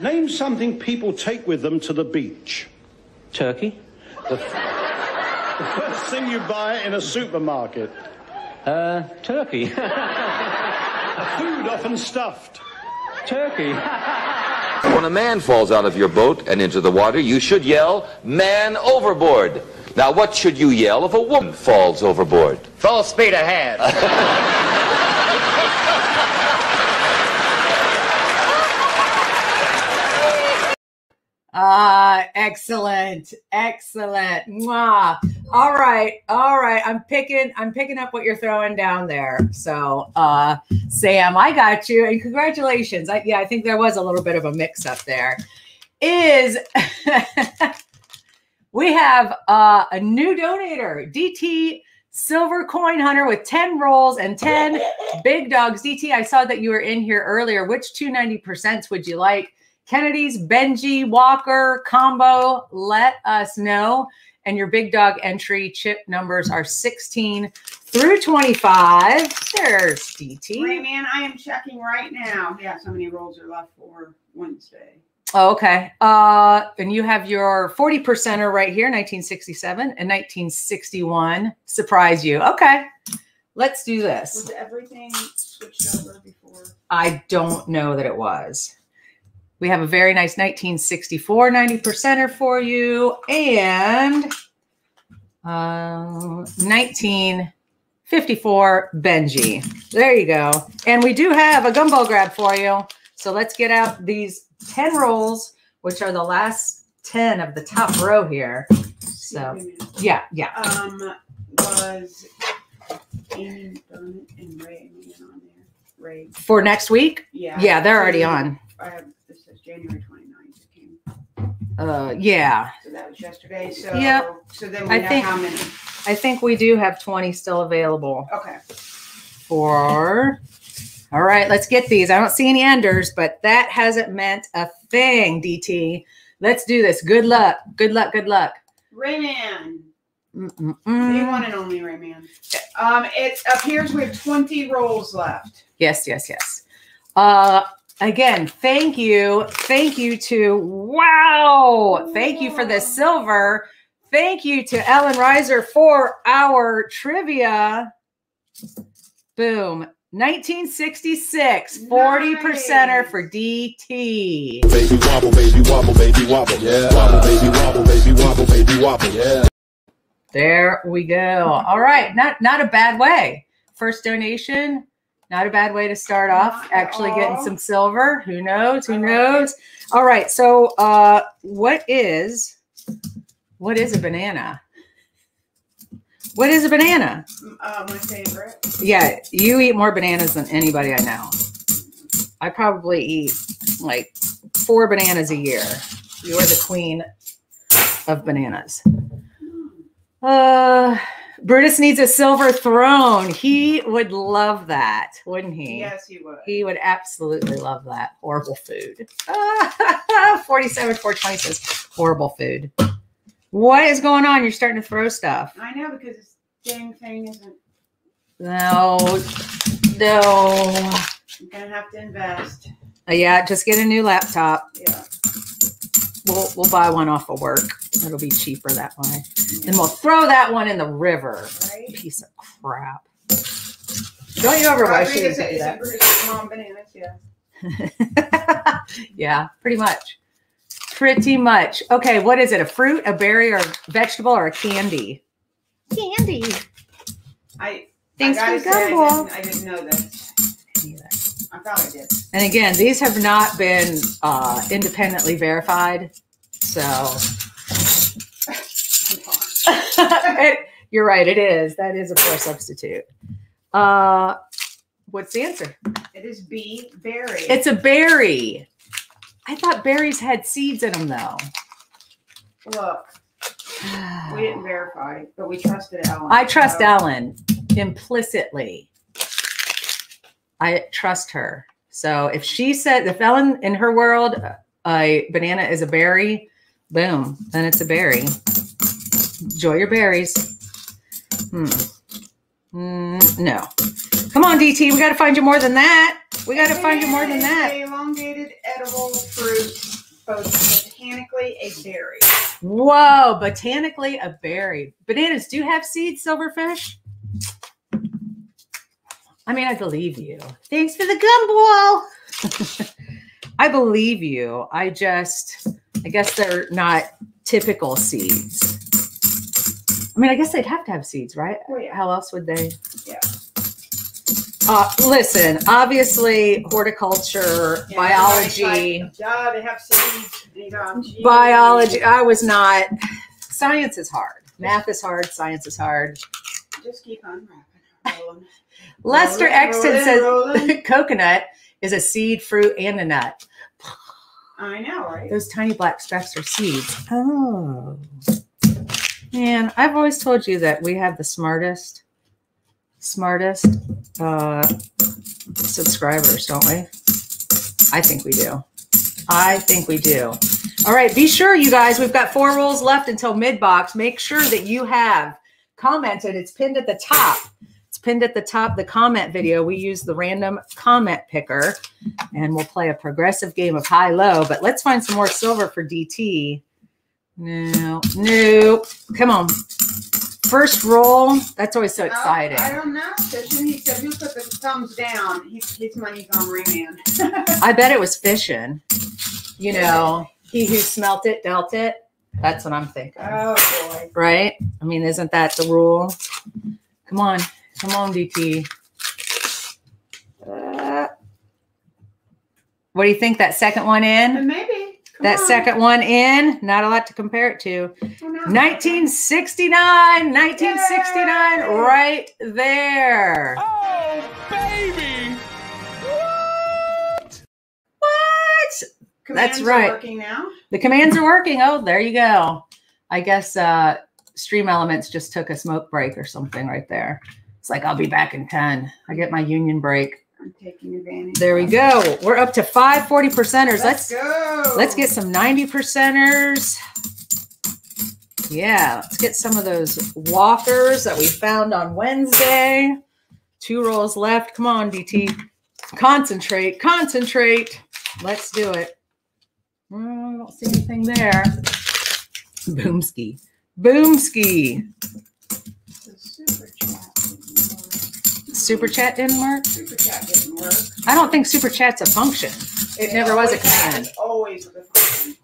Name something people take with them to the beach. Turkey. The first thing you buy in a supermarket. Uh, turkey. (laughs) Food often stuffed. Turkey. (laughs) When a man falls out of your boat and into the water, you should yell, Man overboard. Now, what should you yell if a woman falls overboard? Full speed ahead. (laughs) Ah, excellent, excellent. Mwah. All right, all right. I'm picking, I'm picking up what you're throwing down there. So, uh, Sam, I got you, and congratulations. I, yeah, I think there was a little bit of a mix up there. Is (laughs) we have uh, a new donator, DT Silver Coin Hunter with 10 rolls and 10 big dogs. DT, I saw that you were in here earlier. Which 290% would you like? Kennedy's, Benji, Walker combo, let us know. And your big dog entry chip numbers are 16 through 25. There's DT. Wait, man, I am checking right now. Yeah, so many rolls are left for Wednesday. Oh, okay. Uh, and you have your 40 percenter right here, 1967 and 1961. Surprise you. Okay. Let's do this. Was everything switched over before? I don't know that it was. We have a very nice 1964 90 percenter for you and uh, 1954 Benji. There you go. And we do have a gumball grab for you. So let's get out these 10 rolls, which are the last 10 of the top row here. So, Wait a minute. yeah, yeah. Um, was Amy and Ray on there? Ray. For next week? Yeah. Yeah, they're already on. I have, January 29th. It came. Uh, yeah. So that was yesterday. So, Yep. so then I we know think- how many. I think we do have 20 still available. Okay. for All right, let's get these. I don't see any enders, but that hasn't meant a thing, DT. Let's do this. Good luck. Good luck. Good luck. Rayman. The Mm-mm-mm. one and only Rayman. Um, it appears we have 20 rolls left. Yes, yes, yes. Uh again, thank you. Thank you to wow. Thank you for the silver. Thank you to Ellen Reiser for our trivia. Boom. 1966, 40 percenter for DT. Baby wobble, baby wobble, baby wobble. Yeah. Wobble, baby wobble, baby wobble, baby wobble. Yeah. There we go. All right, not not a bad way. First donation, not a bad way to start off. Actually getting some silver. Who knows? Who knows? All right. So, uh, what is what is a banana? What is a banana? Uh, my favorite. Yeah, you eat more bananas than anybody I know. I probably eat like four bananas a year. You are the queen of bananas. Uh, Brutus needs a silver throne. He would love that, wouldn't he? Yes, he would. He would absolutely love that. Horrible food. (laughs) 47 420 says horrible food. What is going on? You're starting to throw stuff. I know because this dang thing isn't. No, no. I'm gonna have to invest. Uh, yeah, just get a new laptop. Yeah. We'll we'll buy one off of work. It'll be cheaper that way. Then we'll throw that one in the river. Right. Piece of crap. Don't you ever wish you would Rodriguez do that? mom bananas. Yeah. yeah, pretty much. Pretty much. Okay, what is it? A fruit, a berry, or a vegetable, or a candy? Candy. I. Thanks I for gotta the gumball. I didn't, I didn't know this. I thought I did. And again, these have not been uh, independently verified. So (laughs) it- you're right. It is. That is a poor substitute. Uh, what's the answer? It is B berry. It's a berry. I thought berries had seeds in them, though. Look, we didn't verify, but we trusted Alan. I trust so- Ellen implicitly. I trust her. So if she said, if Ellen in her world, a banana is a berry, boom, then it's a berry. Enjoy your berries. Hmm. Mm, no. Come on, DT. We got to find you more than that. We got to find you more than that. elongated edible fruit, both botanically a berry. Whoa, botanically a berry. Bananas do have seeds, silverfish? I mean, I believe you. Thanks for the gumball. (laughs) I believe you. I just, I guess they're not typical seeds. I mean, I guess they'd have to have seeds, right? Oh, yeah. How else would they? Yeah. Uh, listen, obviously, horticulture, Yeah, biology, Duh, they have seeds. They biology. I was not. Science is hard. Math is hard. Science is hard. Just keep unwrapping. rolling. (laughs) Lester Rolling, Exton rolling, says rolling. (laughs) coconut is a seed, fruit, and a nut. I know, right? Those tiny black specks are seeds. Oh. Man, I've always told you that we have the smartest, smartest uh, subscribers, don't we? I think we do. I think we do. All right, be sure, you guys, we've got four rolls left until mid box. Make sure that you have commented. It's pinned at the top. It's pinned at the top. The comment video. We use the random comment picker, and we'll play a progressive game of high low. But let's find some more silver for DT. No, no. Come on. First roll. That's always so oh, exciting. Oh, I don't know. Fishing, he said he'll put the thumbs down. He, his money's on Rayman. (laughs) I bet it was fishing. You know, he who smelt it dealt it. That's what I'm thinking. oh boy. Right? I mean, isn't that the rule? Come on. Come on, DT. Uh, what do you think? That second one in? Maybe. Come That on. second one in? Not a lot to compare it to. Oh, no. 1969. 1969. Yay! Right there. Oh, baby! What? Commands That's are right. Working now. The commands are working. Oh, there you go. I guess uh Stream Elements just took a smoke break or something right there. It's like I'll be back in 10. I get my union break I'm taking advantage. There we go. We're up to five 40 percenters. Let's, Let's go. let's get some 90 percenters. Yeah, let's get some of those walkers that we found on Wednesday. Two rolls left. Come on, DT. Concentrate, concentrate. Let's do it. Mm, I don't see anything there. Boomski. Boomski. Super chat didn't work. Super chat didn't work. I don't think super chat's a function. It never was a command. Always a function.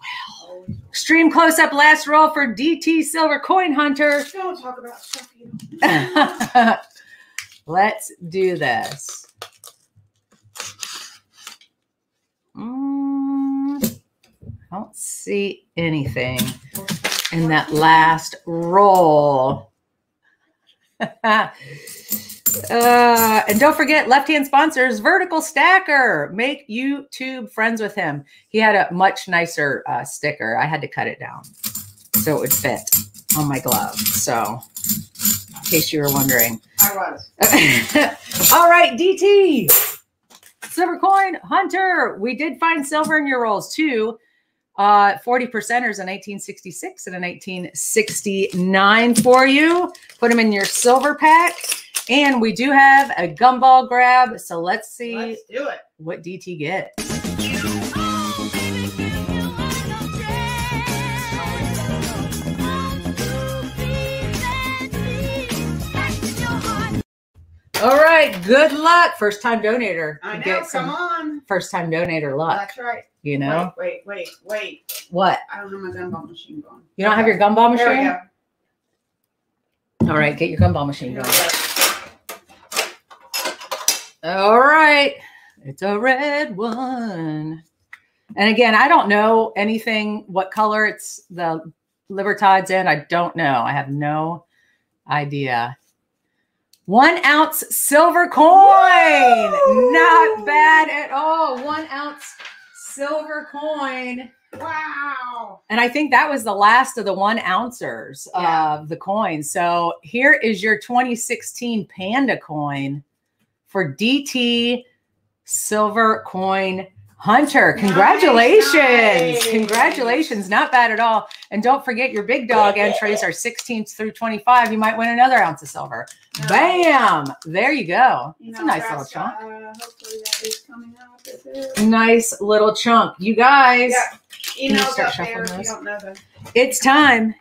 Extreme close up last roll for DT Silver Coin Hunter. Don't talk about stuff you know. (laughs) Let's do this. Mm, I don't see anything in that last roll. (laughs) uh, and don't forget, left hand sponsors, Vertical Stacker. Make YouTube friends with him. He had a much nicer uh, sticker. I had to cut it down so it would fit on my glove. So, in case you were wondering. I was. (laughs) All right, DT. Silver coin hunter. We did find silver in your rolls too. Uh, 40 percenters in 1966 and a 1969 for you. Put them in your silver pack. And we do have a gumball grab. So let's see Let's do it. what DT gets. All right, good luck. First time donator. I know. get Come on. first time donator luck. That's right. You know Wait, wait, wait, wait. what? I don't have my gumball machine going. You don't have your gumball machine? There we go. All right, get your gumball machine going. All right. It's a red one. And again, I don't know anything what color it's the Libertad's in. I don't know. I have no idea. One ounce silver coin. Not bad at all. One ounce silver coin. Wow. And I think that was the last of the one ouncers Yeah. of the coin. So here is your 2016 Panda coin for DT Silver Coin Hunter. Congratulations. nice. Congratulations. Not bad at all. And don't forget your big dog entries are 16 through 25. You might win another ounce of silver. Bam. There you go. It's a nice little chunk. Uh, hopefully that is coming up. Nice little chunk. You guys, Yeah. you start there shuffling if you those? don't know the, it's time.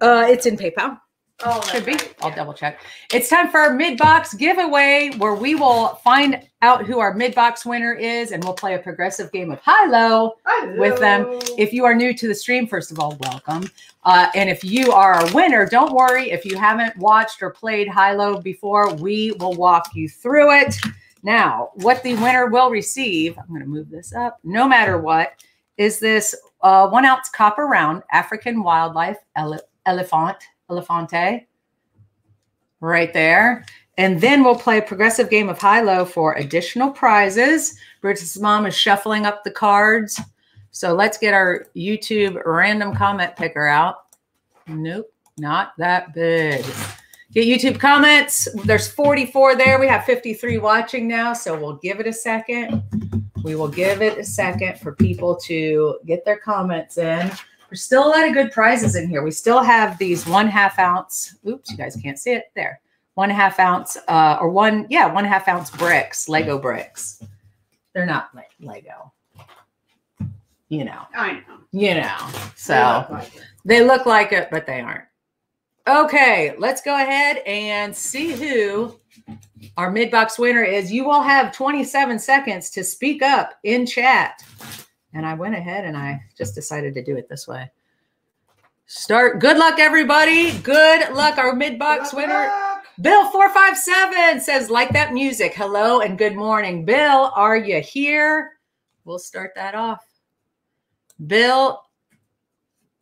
Uh, it's in PayPal. Oh, Should be. right. I'll Yeah. double check. It's time for our mid box giveaway where we will find out who our mid box winner is and we'll play a progressive game of high low with them. If you are new to the stream, first of all, welcome. Uh, and if you are a winner, don't worry. If you haven't watched or played high low before, we will walk you through it. Now, what the winner will receive, I'm going to move this up, no matter what, is this uh, one ounce copper round African wildlife ele- elephant, elefante, right there. And then we'll play a progressive game of high low for additional prizes. Bridget's mom is shuffling up the cards. So let's get our YouTube random comment picker out. Nope, not that big. Get YouTube comments. There's 44 there. We have 53 watching now. So we'll give it a second. We will give it a second for people to get their comments in. There's still a lot of good prizes in here. We still have these one half ounce. Oops, you guys can't see it there. One half ounce, uh, or one, yeah, one half ounce bricks, Lego bricks. They're not like Lego, you know, I know. you know. They So look like it. they look like it, but they aren't. Okay, let's go ahead and see who our mid box winner is. You will have 27 seconds to speak up in chat. And I went ahead and I just decided to do it this way. Start. Good luck, everybody. Good luck. Our mid box winner. luck. Bill457 says, like that music. Hello and good morning. Bill, are you here? We'll start that off. Bill,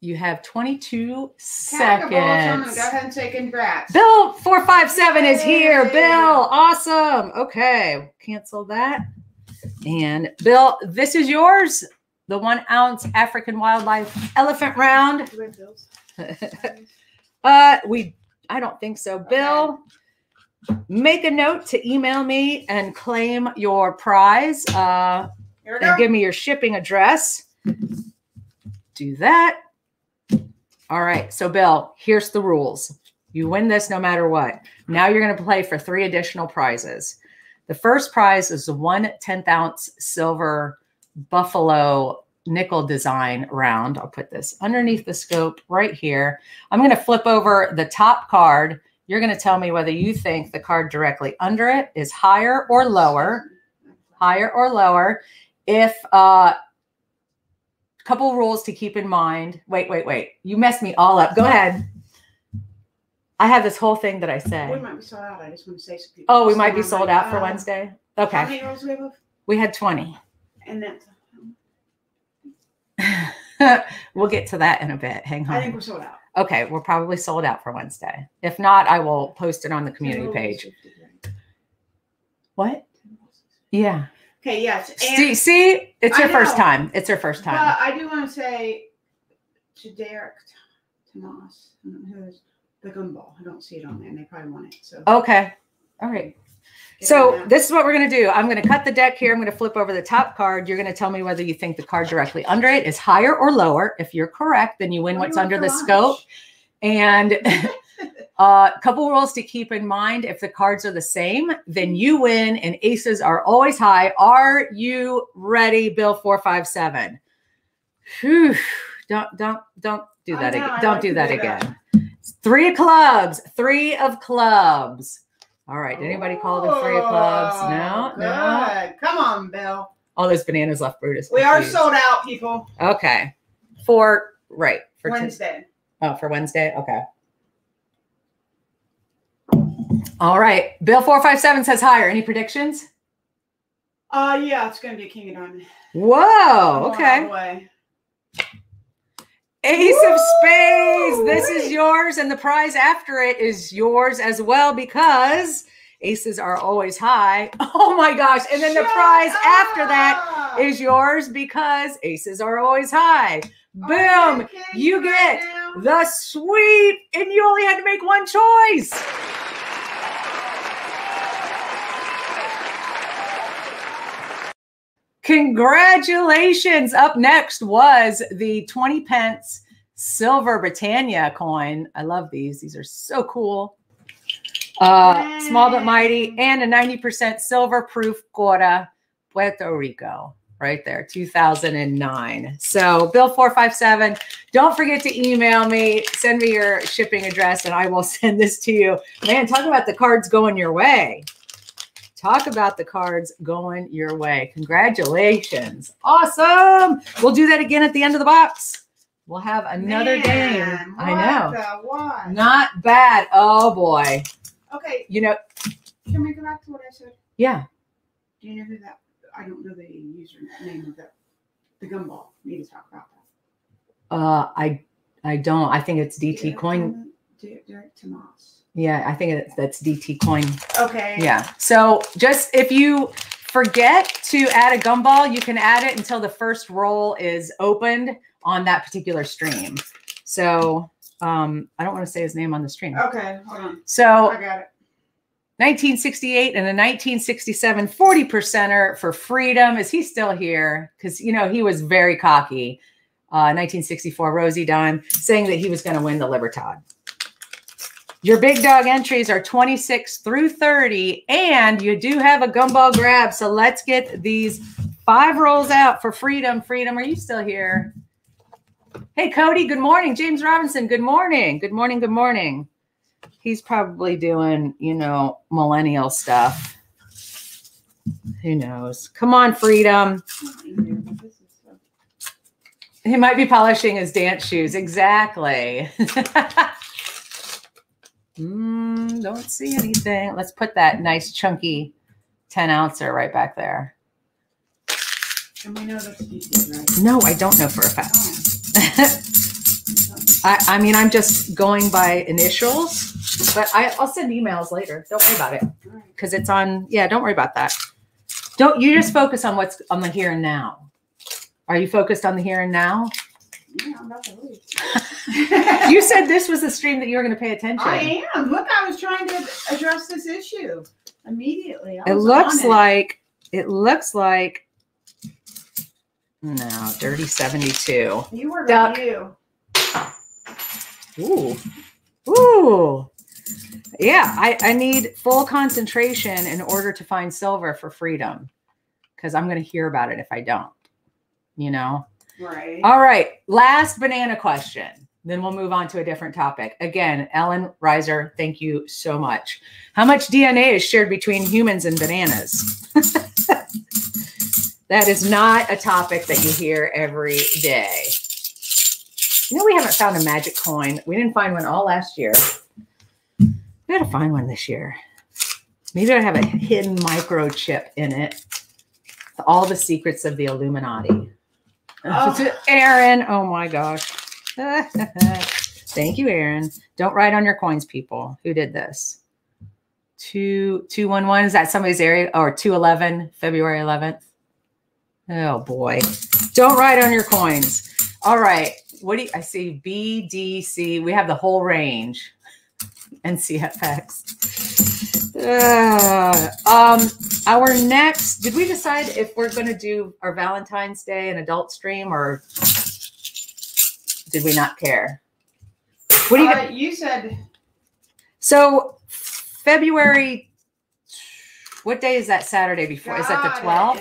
you have 22 Tag a ball, so I'm gonna seconds. go ahead and say congrats. Bill 457 is here. Bill, awesome. Okay, cancel that. And Bill, this is yours. The one ounce African wildlife elephant round. We? Uh, (laughs) we, I don't think so. Bill, make a note to email me and claim your prize uh, and go. give me your shipping address. Do that. All right. So, Bill, here's the rules. You win this no matter what. Now you're going to play for three additional prizes. The first prize is the one 10th ounce silver buffalo nickel design round. I'll put this underneath the scope right here. I'm going to flip over the top card. You're going to tell me whether you think the card directly under it is higher or lower, higher or lower. If uh couple rules to keep in mind. Wait, wait, wait. You messed me all up. Go ahead. I have this whole thing that I We might be sold out. I just want to say. Oh, we might be sold out for uh, Wednesday. How Okay. many rolls we have? We had 20. And that's. Um, (laughs) we'll get to that in a bit. Hang on. I think we're sold out. Okay, we're probably sold out for Wednesday. If not, I will post it on the community page. What? Yeah. Okay. Yes. And, See, see, it's your first time. It's your first time. I do want to say to Derek Tomas, who's the gumball. I don't see it on there, and they probably want it. So. Okay. All right. So this is what we're going to do. I'm going to cut the deck here. I'm going to flip over the top card. You're going to tell me whether you think the card directly under it is higher or lower. If you're correct, then you win what's under the scope. And a (laughs) uh, couple rules to keep in mind. If the cards are the same, then you win and aces are always high. Are you ready, Bill 457? Whew. Don't don't don't do that know, again. Don't do that do that. again. Three of clubs. Three of clubs. All right. Did anybody call the three of clubs? No, Oh, no. Come on, Bill. All those bananas left Brutus. We are confused. sold out, people. Okay. For right. For t- Wednesday. Oh, for Wednesday? Okay. All right. Bill 457 says higher. Any predictions? Uh, yeah, it's gonna be a King of Diamond. Whoa. I'm Okay. way. Ace of Spades. This is yours, and the prize after it is yours as well because aces are always high. (laughs) Oh my gosh. And then the Shut prize after that is yours because aces are always high. Boom. You get the sweep, and you only had to make one choice. Congratulations. Up next was the 20 pence silver Britannia coin. I love these. These are so cool. Uh, small but mighty, and a 90% silver proof Cora Puerto Rico right there 2009 so bill 457 don't forget to email me send me your shipping address and i will (laughs) send this to you man talk about the cards going your way talk about the cards going your way congratulations awesome we'll do that again at the end of the box we'll have another game Man, i know the not bad oh boy Okay, you know can we go back to what I said? yeah Do you know who that? I don't know the user name of that. The gumball. We need to talk about that. uh i i don't i think it's dt Derek coin Derek Tomas. Yeah i think it's, that's dt coin Okay. Yeah. So just if you forget to add a gumball, you can add it until the first roll is opened on that particular stream. So um, I don't want to say his name on the stream. Okay. Hold on. So I got it. 1968 and a 1967 40 percenter for freedom. Is he still here? Because you know he was very cocky. Uh, 1964 Rosie Dime saying that he was going to win the Libertad. Your big dog entries are 26 through 30, and you do have a gumball grab. So let's get these five rolls out for freedom. Freedom, are you still here? Hey, Cody, good morning. James Robinson, good morning. Good morning. Good morning. He's probably doing, you know, millennial stuff. Who knows? Come on, freedom. He might be polishing his dance shoes. Exactly. (laughs) mm, don't see anything. Let's put that nice chunky 10 ouncer right back there. And we know that's right? No, I don't know for a fact. Oh. (laughs) I, I mean, I'm just going by initials, but I, I'll send emails later. Don't worry about it because it's on. Yeah, don't worry about that. Don't you just focus on what's on the here and now? Are you focused on the here and now? Yeah, I'm about to leave. You said this was the stream that you were going to pay attention. I am. Look, I was trying to address this issue immediately. It looks on it. like it looks like no, dirty 72. you were Duck. you. Ooh. Ooh. Yeah, I, I need full concentration in order to find silver for freedom. Because I'm gonna hear about it if I don't. You know? Right. All right. Last banana question. Then we'll move on to a different topic. Again, Ellen Reiser, thank you so much. How much DNA is shared between humans and bananas? (laughs) that is not a topic that you hear every day. You know, we haven't found a magic coin. We didn't find one all last year. We gotta find one this year. Maybe I have a hidden microchip in it. All the secrets of the Illuminati. Oh. (laughs) Aaron, oh my gosh. (laughs) Thank you, Aaron. Don't write on your coins, people. Who did this? Two two one one. Is that somebody's area or two eleven, February eleventh? Oh boy. Don't write on your coins. All right. What do you, I see? BDC. We have the whole range. (laughs) and NCFX. Uh, um, our next, did we decide if we're going to do our Valentine's Day and adult stream or did we not care? What do you Uh, you said So February, what day is that Saturday before? Is that the 12th?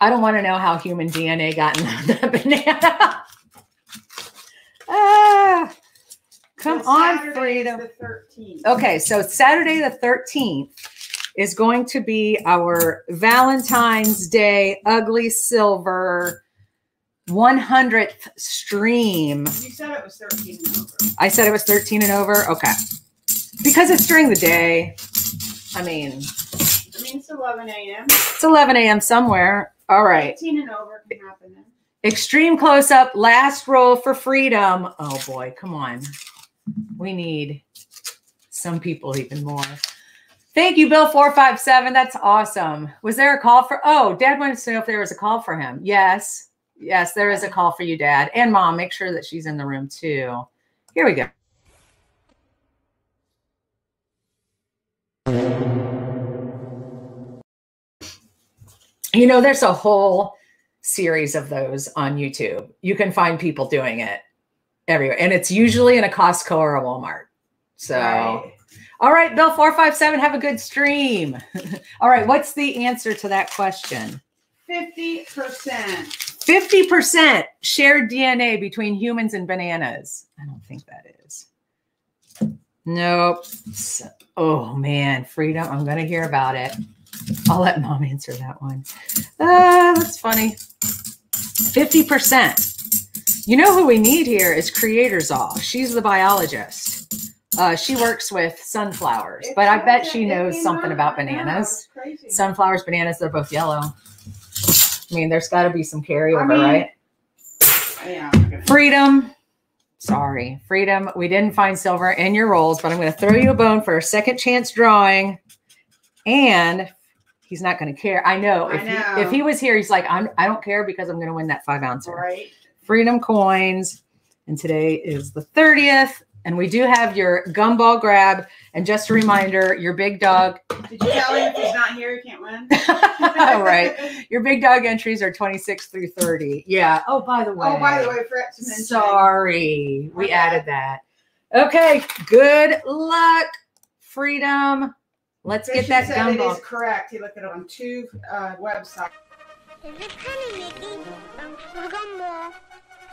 I don't want to know how human DNA got in (laughs) that banana. ah, come The on, Saturday freedom. The 13th. Okay, so Saturday the 13th is going to be our Valentine's Day Ugly Silver 100th stream. You said it was 13 and over. I said it was 13 and over. Okay. Because it's during the day. I mean, I mean, it's 11 a.m. it's 11 a.m. somewhere. All right. 18 and over can happen then. Extreme close up, last roll for freedom. Oh boy, come on. We need some people even more. Thank you, Bill457. That's awesome. Was there a call for? Oh, Dad wanted to know if there was a call for him. Yes. Yes, there is a call for you, Dad. And Mom, make sure that she's in the room too. Here we go. You know, there's a whole series of those on YouTube. You can find people doing it everywhere. And it's usually in a Costco or a Walmart. So, Right. all right, Bill 457, have a good stream. (laughs) all right, what's the answer to that question? 50%. 50% shared DNA between humans and bananas. I don't think that is. Nope. Oh man, freedom. I'm going to hear about it. I'll let mom answer that one. Ah, that's funny. 50%. You know who we need here is Creators Off. She's the biologist. Uh, she works with sunflowers, but I bet she knows something about bananas. Sunflowers, bananas, they're both yellow. I mean, there's got to be some carryover, I right? Yeah, Freedom. Sorry, Freedom. We didn't find silver in your rolls, but I'm going to throw you a bone for a second chance drawing. And he's not going to care. I know. I If, know. He, if he was here, he's like, I'm, I don't care because I'm going to win that five ounce. Right. Freedom coins. And today is the 30th. And we do have your gumball grab. And just a reminder, your big dog (laughs) Did you tell him if he's not here, he can't win? (laughs) All right. Your big dog entries are 26 through 30. Yeah. Oh, by the way. Oh, by the way, forgot to mention. Sorry. We My added that. Okay. Good luck, freedom. Let's get that said it gumball. is correct. He looked it up on two uh, websites.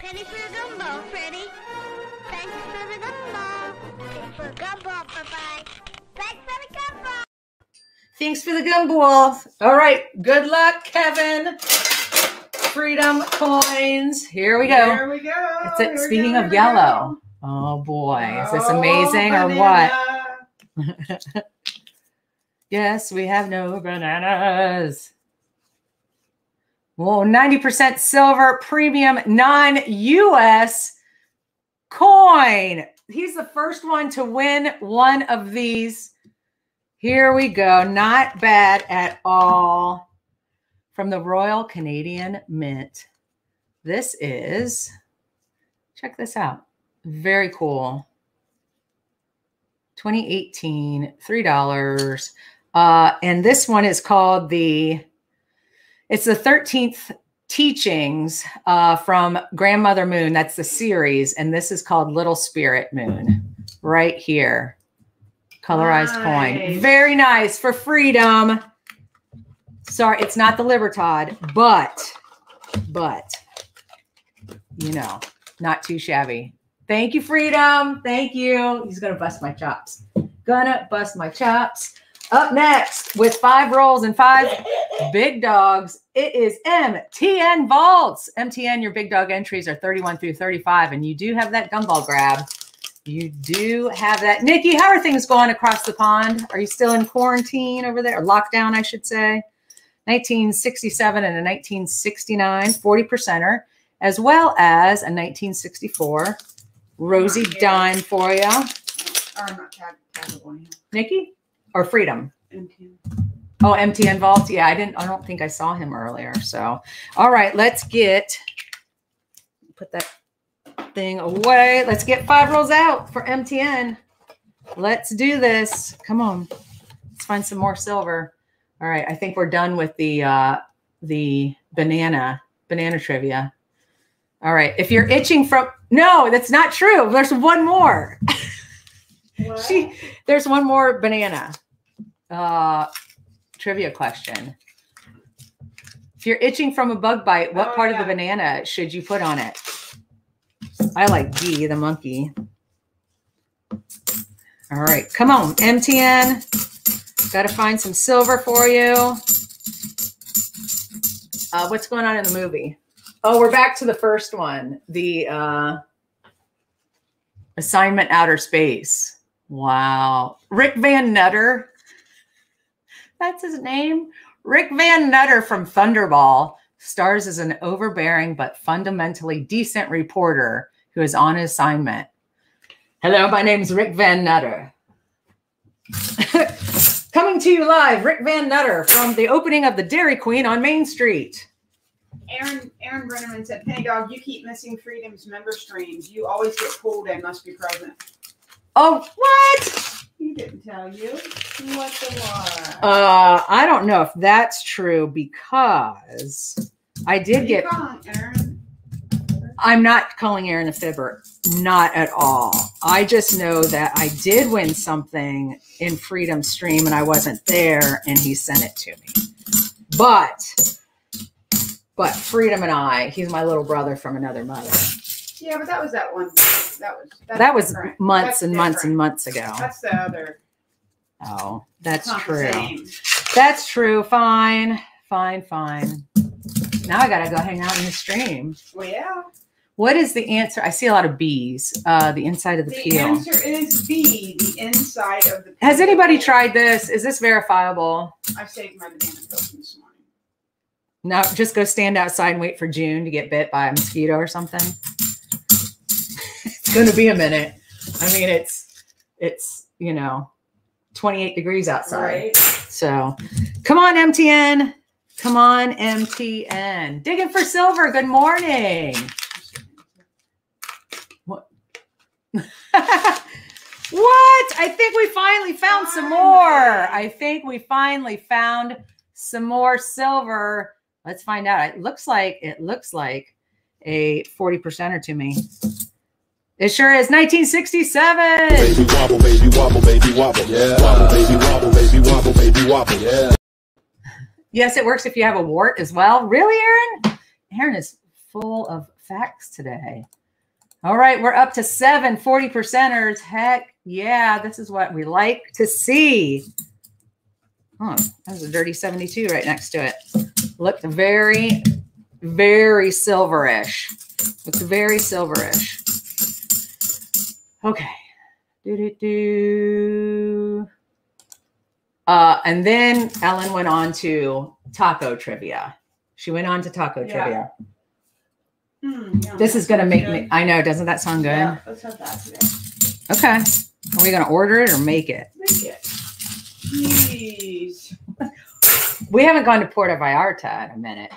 Is it Penny, Thanks for the gumball. Penny for the gumball, Freddy. Thanks for the gumball. Thanks for the gumball, bye-bye. Thanks for the gumball. Thanks for the gumball. All right. Good luck, Kevin. Freedom coins. Here we go. There we go. It's it. Here we Speaking go, of yellow. go. Oh boy. Is this Oh, amazing or what? (laughs) Yes, we have no bananas. Well, 90% silver premium non US coin. He's the first one to win one of these. Here we go. Not bad at all. From the Royal Canadian Mint. This is, check this out. Very cool. 2018, $3. Uh, and this one is called the, it's the 13th teachings uh, from Grandmother Moon. That's the series. And this is called Little Spirit Moon right here. Colorized coin. Very nice for freedom. Sorry, it's not the Libertad, but, but, you know, not too shabby. Thank you, Freedom. Thank you. He's going to bust my chops. Gonna bust my chops. Up next with five rolls and five big dogs, it is MTN Vaults. MTN, your big dog entries are 31 through 35, and you do have that gumball grab. You do have that. Nikki, how are things going across the pond? Are you still in quarantine over there? Or lockdown, I should say. 1967 and a 1969 40 percenter, as well as a 1964 Rosie dime for you. Or not tag, taggable anyhow. Nikki or Freedom? MTN. Oh, MTN Vault. Yeah, I didn't. I don't think I saw him earlier. So, all right, let's get put that thing away. Let's get five rolls out for MTN. Let's do this. Come on, let's find some more silver. All right, I think we're done with the uh, the banana banana trivia. All right, if you're itching from no, that's not true. There's one more. (laughs) She there's one more banana uh trivia question. If you're itching from a bug bite, what Oh, part of yeah. the banana should you put on it? I like D, the monkey. All right, come on, MTN. Got to find some silver for you. Uh, what's going on in the movie? Oh, we're back to the first one. The uh, assignment outer space. Wow. Rik Van Nutter. That's his name. Rik Van Nutter from Thunderball stars as an overbearing but fundamentally decent reporter who is on assignment. Hello, my name's Rik Van Nutter. (laughs) Coming to you live, Rik Van Nutter from the opening of the Dairy Queen on Main Street. Aaron Aaron Brenneman said, Penny Dog, you keep missing Freedom's member streams. You always get pulled and must be present. Oh, what? He didn't tell you. What the what? Uh, I don't know if that's true because I did get. I'm not calling Aaron a fibber, not at all. I just know that I did win something in Freedom Stream and I wasn't there, and he sent it to me. But, but Freedom and I, he's my little brother from another mother. Yeah, but that was that one. That was That was different. months That's and months and months ago. That's the other. Oh, that's true. same. That's true. Fine, fine, fine. Now I gotta go hang out in the stream. Well, yeah. What is the answer? I see a lot of bees. Uh, the inside of the, The peel. The answer is B, the inside of the. Has anybody tried this? Is this verifiable? I saved my banana peel this morning. No, just go stand outside and wait for June to get bit by a mosquito or something. It's going to be a minute. I mean, it's it's you know, 28 degrees outside. Right. So, come on, MTN. Come on, MTN. Digging for silver. Good morning. What? (laughs) what? I think we finally found some more. I think we finally found some more silver. Let's find out. It looks like it looks like a 40 percenter to me. It sure is 1967. Baby wobble, baby wobble, baby wobble. Yeah. Wobble, baby wobble, baby wobble, baby wobble. Yeah. Yes, it works if you have a wart as well. Really, Aaron? Aaron is full of facts today. All right, we're up to seven 40 percenters. Heck yeah, this is what we like to see. Oh, that's a dirty 72 right next to it. Looked very, very silverish. Looks very silverish. Okay. Do do do. Uh, and then Ellen went on to taco trivia. She went on to taco Yeah. trivia. Mm, yum. This is going to make me, I know, doesn't that sound good? Yeah, that. Okay. Are we going to order it or make it? Make it. Jeez. We haven't gone to Puerto Vallarta in a minute.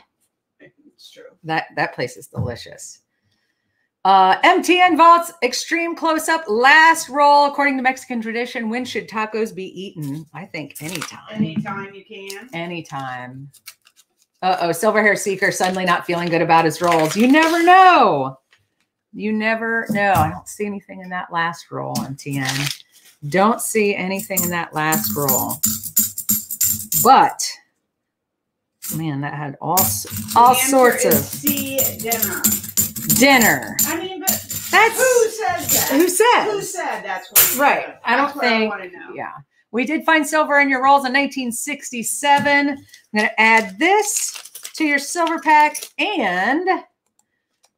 It's true. That that place is delicious. Uh, MTN Vaults Extreme Close Up Last Roll. According to Mexican tradition, when should tacos be eaten? I think anytime. Anytime you can. Anytime. Uh oh, Silver Hair Seeker suddenly not feeling good about his rolls. You never know. You never know. I don't see anything in that last roll, MTN. Don't see anything in that last roll. But man, that had all all sorts of C dinner. Dinner. I mean, but That's who says that? who says? Who said that's what? Right. said? I don't what think- I want to know. Yeah. We did find silver in your rolls in 1967. I'm going to add this to your silver pack and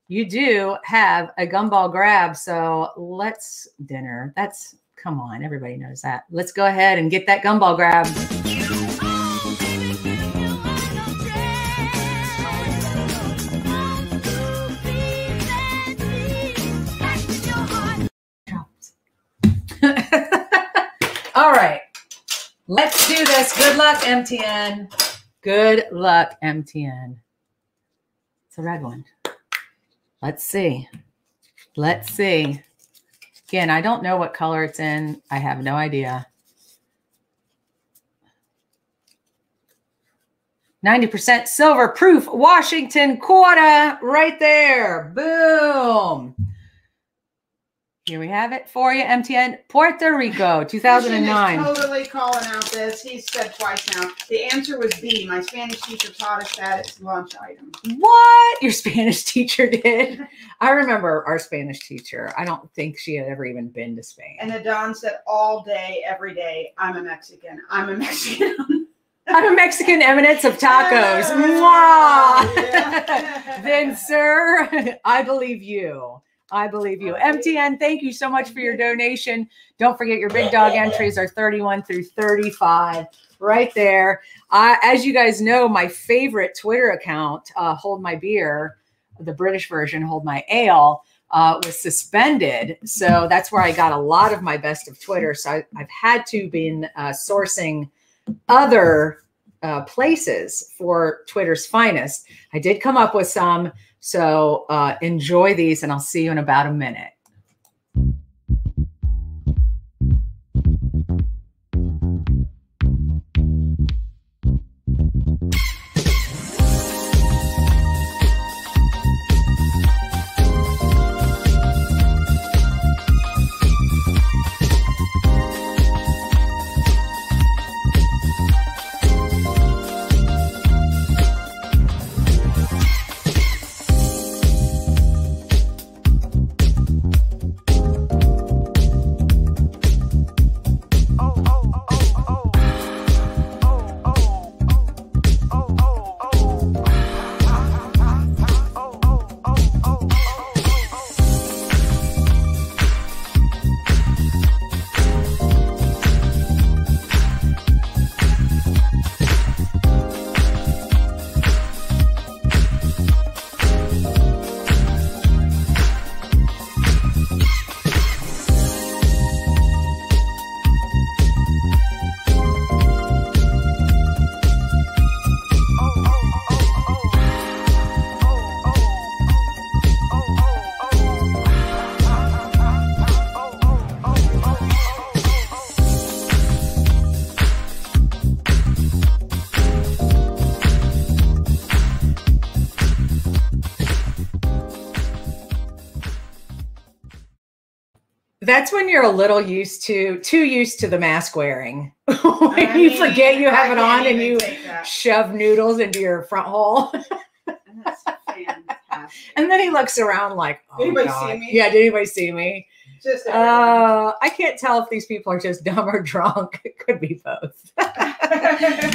you do have a gumball grab. So let's dinner. That's come on, everybody knows that. Let's go ahead and get that gumball grab. (laughs) All right. Let's do this. Good luck, MTN. Good luck, MTN. It's a red one. Let's see. Let's see. Again, I don't know what color it's in. I have no idea. 90% silver proof Washington quarter right there. Boom. Here we have it for you, MTN Puerto Rico, (laughs) 2009. totally calling out this. He said twice now. The answer was B. My Spanish teacher taught us that it's lunch item. What? Your Spanish (laughs) teacher did? (laughs) I remember our Spanish teacher. I don't think she had ever even been to Spain. And the Don said all day, every day, I'm a Mexican. I'm a Mexican. I'm a Mexican eminence of tacos. Mwah! then, sir, I believe you. I believe you. MTN, thank you so much for your donation. Don't forget your big dog entries are 31 through 35 right there. Uh, as you guys know, my favorite Twitter account, uh, Hold My Beer, the British version, Hold My Ale, uh, was suspended. So that's where I got a lot of my best of Twitter. So I, I've had to been uh, sourcing other uh, places for Twitter's finest. I did come up with some. So uh, enjoy these, and I'll see you in about a minute. You're a little used to, too used to the mask wearing. when (laughs) I you forget you have I it on and you shove noodles into your front hole. And (laughs) that's fantastic. and then he looks around like, oh, Anybody God. see me? Yeah, did anybody see me? Just Uh, I can't tell if these people are just (laughs) dumb or drunk. It could be both.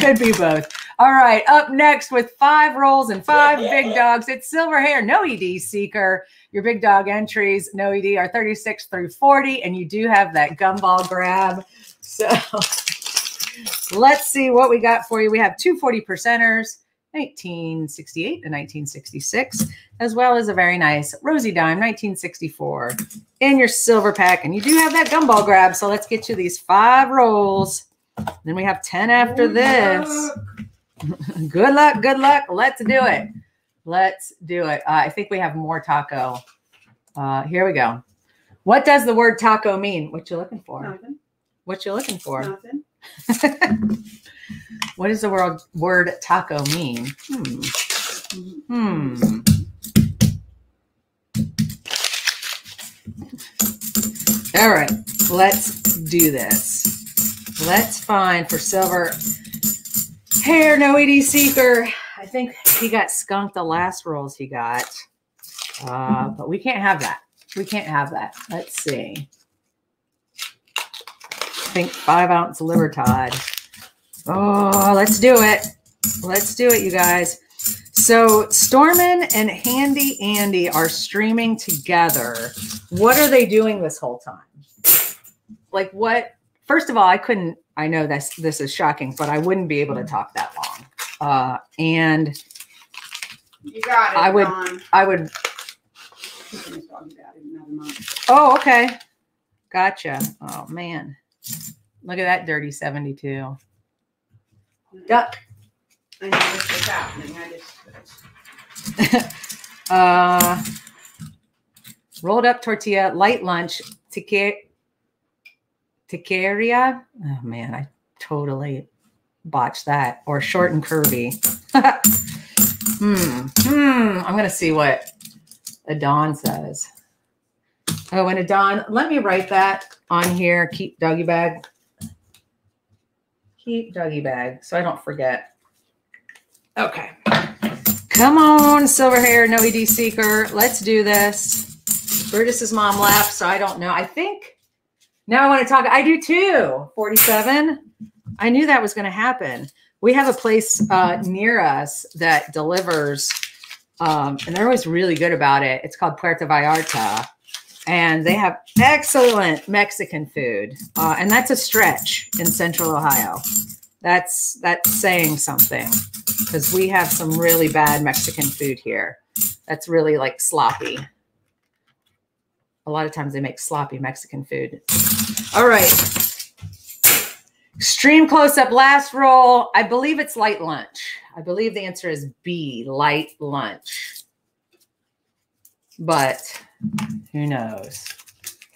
could be both. All right, up next with five rolls and five big dogs. It's Silver Hair, no ED Seeker. Your big dog entries, no ED, are 36 through 40, and you do have that gumball grab. So (laughs) let's see what we got for you. We have two 40 percenters. 1968 and 1966, as well as a very nice Rosie Dime 1964 in your silver pack. And you do have that gumball grab. So let's get you these five rolls. Then we have 10 after this. (laughs) good luck. Good luck. Let's do it. Let's do it. Uh, I think we have more taco. Uh, here we go. What does the word taco mean? What you looking for? Nothing. What you looking for? Nothing. (laughs) what does the word word taco mean? Hmm. Hmm. All right, let's do this. Let's find for silver hair no ED seeker. Think he got skunked the last rolls he got, uh, but we can't have that. We can't have that. Let's see. I think five ounce Libertad. Oh, let's do it. Let's do it, you guys. So Stormin and Handy Andy are streaming together. What are they doing this whole time? Like what? First of all, I couldn't. I know this this is shocking, but I wouldn't be able to talk that long. Uh, and You got it. I would. Dawn. I would. He's gonna talk about it another month. Oh, okay. Gotcha. Oh man, look at that dirty seventy-two. Duck. I know this happening. I just. (laughs) uh, rolled up tortilla, light lunch, tique, tiqueria. Oh man, I totally botched that. Or short and curvy. (laughs) hmm. Hmm. I'm gonna see what Adon says. Oh, and Adon, let me write that on here. Keep doggy bag. Keep doggy bag, so I don't forget. Okay. Come on, silver hair, no ED seeker. Let's do this. Brutus's mom left, so I don't know. I think now I want to talk. I do too. 47. I knew that was going to happen. We have a place uh, near us that delivers, um, and they're always really good about it. It's called Puerto Vallarta, and they have excellent Mexican food, uh, and that's a stretch in Central Ohio. That's that's saying something because we have some really bad Mexican food here. That's really like sloppy. A lot of times they make sloppy Mexican food. All right. Extreme close up last roll. I believe it's light lunch. I believe the answer is B, light lunch. But who knows?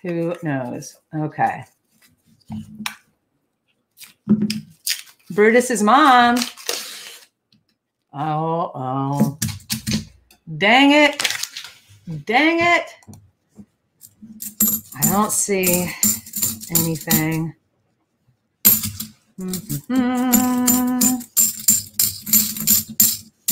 Who knows? Okay. Brutus's mom. Oh, oh. Dang it. Dang it. I don't see anything. I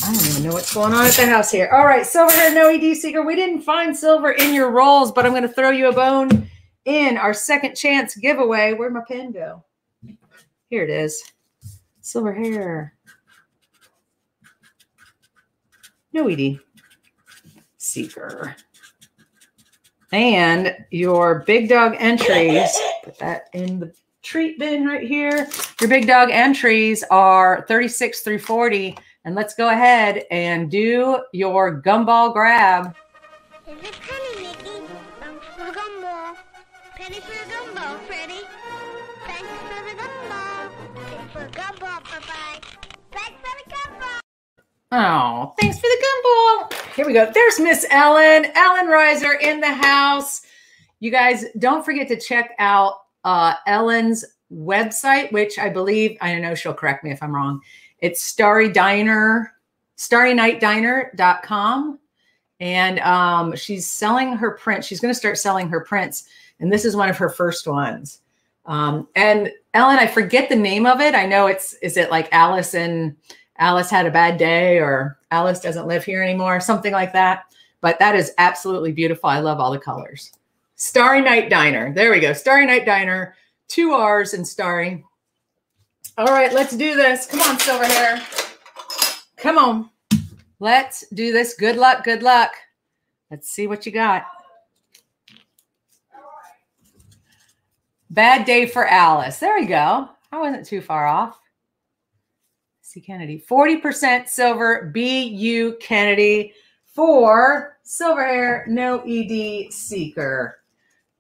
don't even know what's going on at the house here. All right, silver hair, no ED seeker. We didn't find silver in your rolls, but I'm going to throw you a bone in our second chance giveaway. Where'd my pen go? Here it is. Silver hair. No ED seeker. And your big dog entries, put that in the treat bin right here. Your big dog entries are 36 through 40. And let's go ahead and do your gumball grab. Is it Penny, Mickey? Thanks for the gumball. Penny for the gumball, Freddy. Thanks for the gumball. Penny for the gumball, bye-bye. Thanks for the gumball. Oh, thanks for the gumball. Here we go. There's Miss Ellen, Ellen Reiser in the house. You guys don't forget to check out uh, Ellen's website, which I believe, I know she'll correct me if I'm wrong. It's Starry Diner, starrynightdiner.com. And um, she's selling her print. She's going to start selling her prints. And this is one of her first ones. Um, and Ellen, I forget the name of it. I know it's, is it like Alice and Alice had a bad day or Alice doesn't live here anymore, something like that. But that is absolutely beautiful. I love all the colors. Starry Night Diner. There we go. Starry Night Diner. Two R's in Starry. All right, let's do this. Come on, silver hair. Come on. Let's do this. Good luck. Good luck. Let's see what you got. Bad day for Alice. There we go. I wasn't too far off. C. Kennedy. 40% silver, B.U. Kennedy for silver hair, no ED seeker.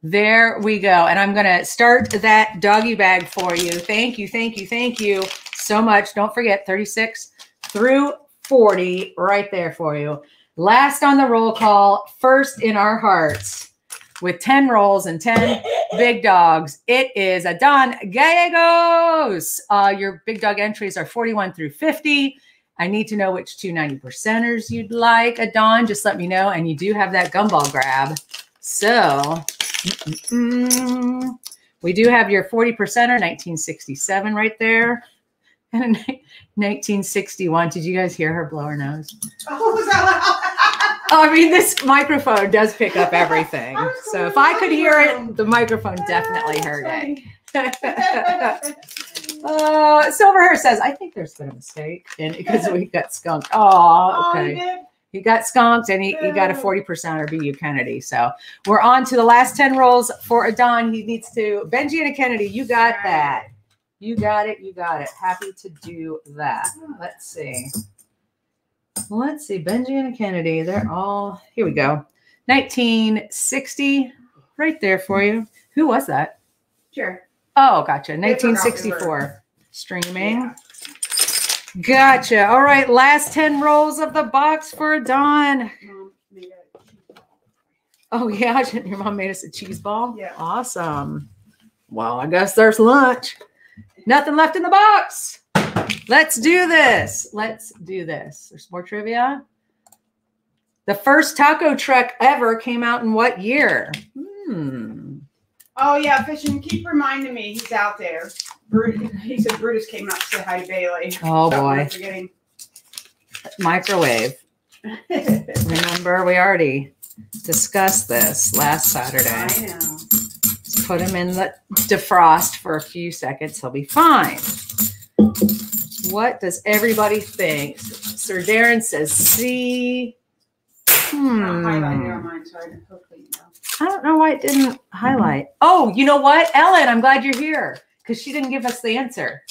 There we go. And I'm going to start that doggy bag for you. Thank you, thank you, thank you so much. Don't forget 36 through 40 right there for you. Last on the roll call, first in our hearts with 10 rolls and 10 (laughs) big dogs. It is Adon Gallegos. Uh, your big dog entries are 41 through 50. I need to know which two 90 percenters you'd like, Adon. Just let me know. And you do have that gumball grab. So mm, we do have your 40 percenter, 1967 right there. (laughs) And 1961. Did you guys hear her blow her nose? Oh, was that loud? I mean, this microphone does pick up everything. (laughs) So if I could hear it, the microphone definitely heard it. (laughs) uh, Silverhair says, I think there's been a mistake and because we got skunked. Oh, okay. He got skunked and he, he got a 40% or BU Kennedy. So we're on to the last 10 rolls for Adon. He needs to, Benji and a Kennedy, you got that. You got it. You got it. Happy to do that. Let's see. Let's see. Benji and a Kennedy. They're all here. We go. 1960, right there for you. Who was that? Sure. Oh, gotcha. They forgot we 1964. Streaming. Gotcha. All right. Last 10 rolls of the box for Dawn. Mom made a- Oh, yeah. (laughs) Your mom made us a cheese ball. Yeah. Awesome. Well, I guess there's lunch. Nothing left in the box. Let's do this. Let's do this. There's more trivia. The first taco truck ever came out in what year? Hmm. Oh yeah, fishing. Keep reminding me he's out there. Brutus, he said Brutus came out to say hi to Bailey. Oh, So boy. forgetting. Microwave. (laughs) Remember, we already discussed this last Saturday. I know. Just put him in the defrost for a few seconds. He'll be fine. What does everybody think? Sir Darren says C. Hmm. Highlighted on mine, so I hopefully you know. I don't know why it didn't highlight. Oh, you know what? Ellen, I'm glad you're here because she didn't give us the answer.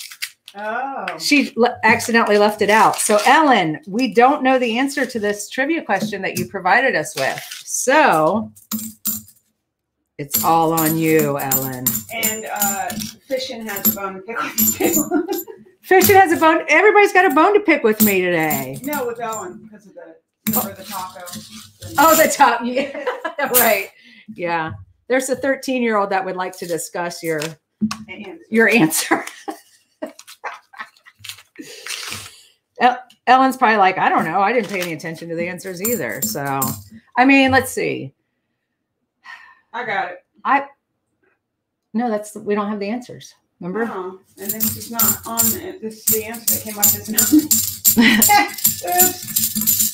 Oh. She le- accidentally left it out. So, Ellen, we don't know the answer to this trivia question that you provided us with. So, it's all on you, Ellen. And uh, fishing has a bone to pick with too. (laughs) Fishin has a bone. Everybody's got a bone to pick with me today. no, with Ellen because of the remember the taco. Oh, the top. (laughs) Yeah, right. Yeah. There's a 13 year old that would like to discuss your your answer. (laughs) Ellen's probably like, I don't know. I didn't pay any attention to the answers either. So, I mean, let's see. I got it. I no, that's we don't have the answers. Remember? Oh, and then it's not on. This is the answer that came up as no. Oops.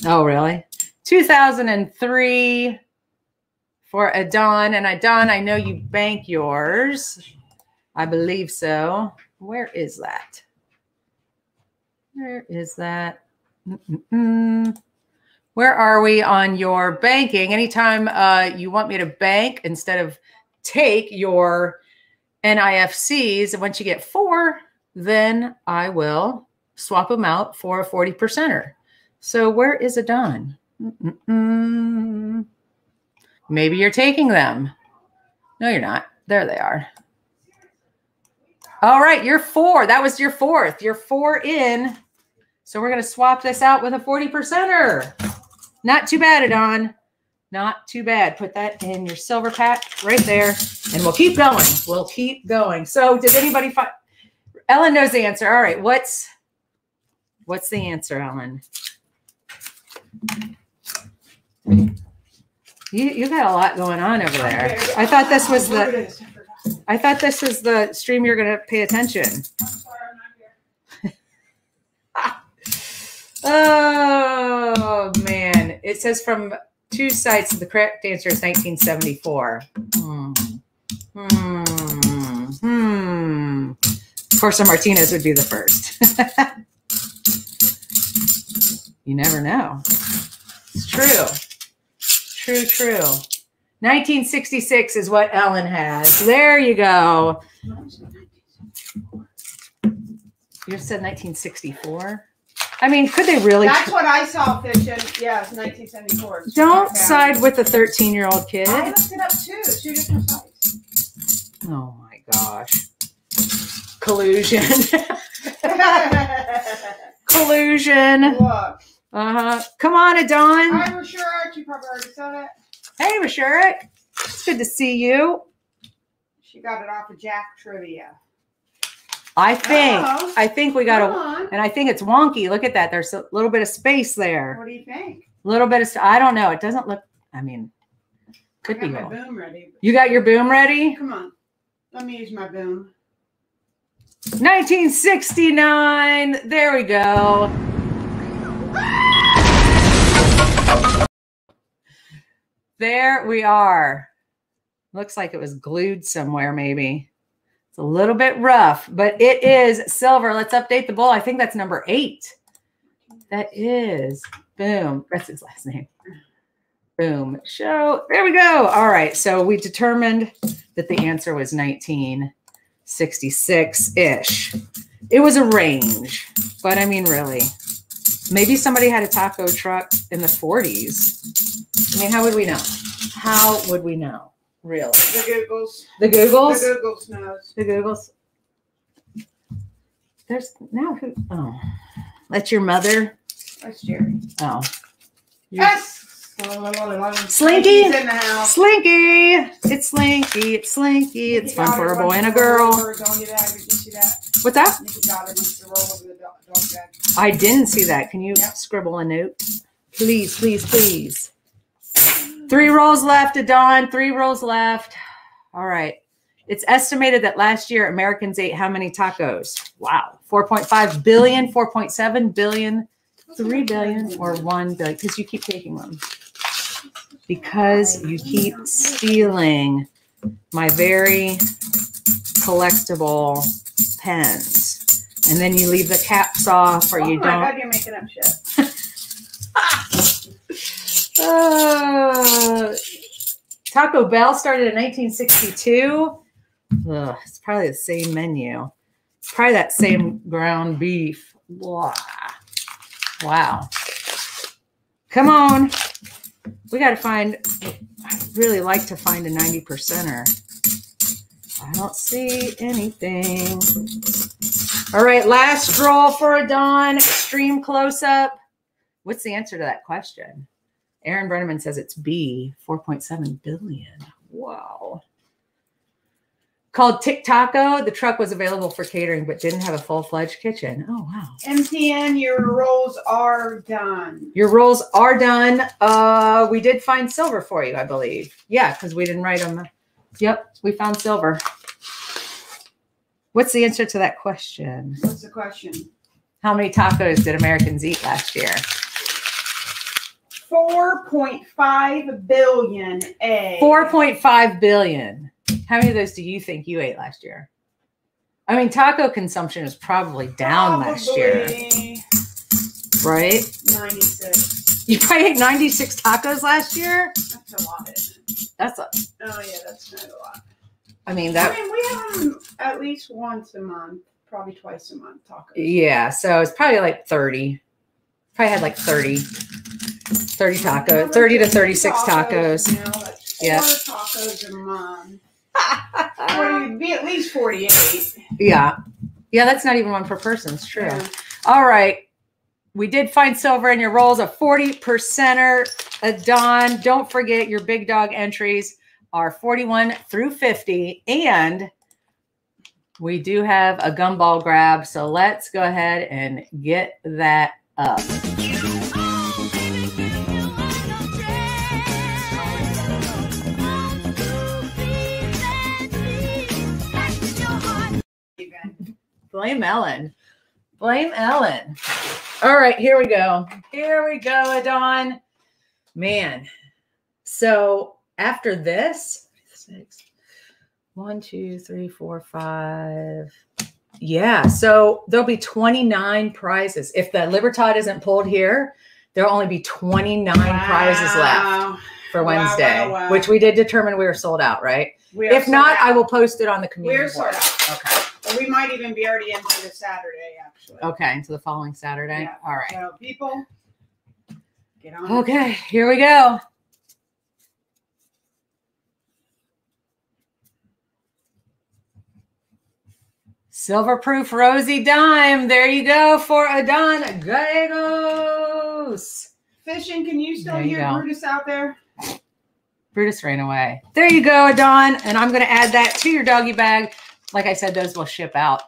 Oh, really? 2003 for Adon. And Adon, I know you bank yours. I believe so. Where is that? Where is that? Mm-mm-mm. Where are we on your banking? Anytime uh, you want me to bank instead of take your NIFCs, once you get four, then I will swap them out for a 40 percenter. So where is Adon? Mm-mm-mm. Maybe you're taking them. No, you're not. There they are. All right, you're four. That was your fourth. You're four in. So we're going to swap this out with a 40 percenter. Not too bad, Adon. Not too bad. Put that in your silver pack right there. And we'll keep going. We'll keep going. So did anybody find Ellen knows the answer. All right. What's what's the answer, Ellen? You you got a lot going on over there. I thought this was the I thought this was the stream you're gonna pay attention. I'm sorry, I'm. Oh man. It says from two sites the correct answer is 1974. Hmm. Hmm. Hmm. Of course, Martinez would be the first. (laughs) you never know. It's true. True, true. 1966 is what Ellen has. There you go. You said 1964? I mean, could they really? That's what I saw fishing. Yeah, it's 1974. Don't side with the 13 year old kid. I looked it up too. Two different sites. Oh my gosh. Collusion. (laughs) Collusion. Look, Uh huh. Come on, Adon. We're sure Archie probably already saw that. Hey, Rashurik. It's good to see you. She got it off of Jack Trivia. I think. Oh. I think we got a. and I think it's wonky. Look at that. There's a little bit of space there. What do you think? A little bit of. I don't know. It doesn't look. I mean, could I be. boom ready. You got your boom ready? Come on. Let me use my boom. 1969. There we go. There we are. Looks like it was glued somewhere, maybe. It's a little bit rough, but it is silver. Let's update the bowl. I think that's number eight. That is. Boom. That's his last name. Boom. Show. There we go. All right. So we determined that the answer was 1966 ish. It was a range, but I mean, really, maybe somebody had a taco truck in the 40s. I mean, how would we know? How would we know? Really? The Googles. The Googles? The Googles knows. The Googles. There's now who? Oh, that's your mother. That's Jerry. Oh, Yes. Slinky. He's in the house. Slinky. It's Slinky. It's Slinky. It's fun for a boy and a girl. Don't get out. Did you see that? What's that? Nikki got it. Wants to roll over the dog, dog bag. I didn't see that. Can you Yep. scribble a note? Please, please, please. Three rolls left, to dawn. Three rolls left. All right. It's estimated that last year Americans ate how many tacos? Wow. 4.5 billion, 4.7 billion, 3 billion, or 1 billion. Because you keep taking them. Because you keep stealing my very collectible pens. And then you leave the caps off or oh you my don't. God, you're making up shit. (laughs) Uh, Taco Bell started in 1962. Ugh, it's probably the same menu. Probably that same ground beef. Wow. Wow. Come on. We got to find, I'd really like to find a 90 percenter. I don't see anything. All right, last draw for Adon. Extreme close up. What's the answer to that question? Aaron Brenneman says it's B, 4.7 billion. Wow. Called Tic Taco. The truck was available for catering, but didn't have a full fledged kitchen. Oh, wow. MTN, your rolls are done. Your rolls are done. Uh, we did find silver for you, I believe. Yeah, because we didn't write them. Yep, we found silver. What's the answer to that question? What's the question? How many tacos did Americans eat last year? 4.5 billion A. 4.5 billion. How many of those do you think you ate last year? I mean, taco consumption is probably down last year, right? 96. You probably ate 96 tacos last year. That's a lot, isn't it? That's a, Oh, yeah, that's not a lot. I mean, that. I mean, we have them at least once a month, probably twice a month tacos. yeah. So it's probably like 30. Probably had like 30, 30 tacos, 30 to 36 tacos. You know, (laughs) Yeah. tacos a month. Or you'd be at least 48. (laughs) Yeah. Yeah, that's not even one per person. It's true. Yeah. All right. We did find silver in your rolls, a 40 percenter. Uh, a Dawn. Don't forget your big dog entries are 41 through 50. And we do have a gumball grab. So let's go ahead and get that up. Blame Ellen. Blame Ellen. All right, here we go. Here we go, Adon. Man. So after this, six, one, two, three, four, five. Yeah. So there'll be 29 prizes. If the Libertad isn't pulled here, there'll only be 29 prizes left Wow. for Wow, wow, Wednesday, wow. which we did determine we were sold out, right? If not, sold I will post it on the community We're board. sold out. Okay. Or We might even be already into the Saturday, actually. Okay. Into the following Saturday. Yeah. All right. So, people, get on. Okay, here we go. Silverproof Rosy Dime. There you go for Adon Gallegos. Fishing, can you still you hear go. Brutus out there? Brutus ran away. There you go, Adon. And I'm going to add that to your doggy bag. Like I said, those will ship out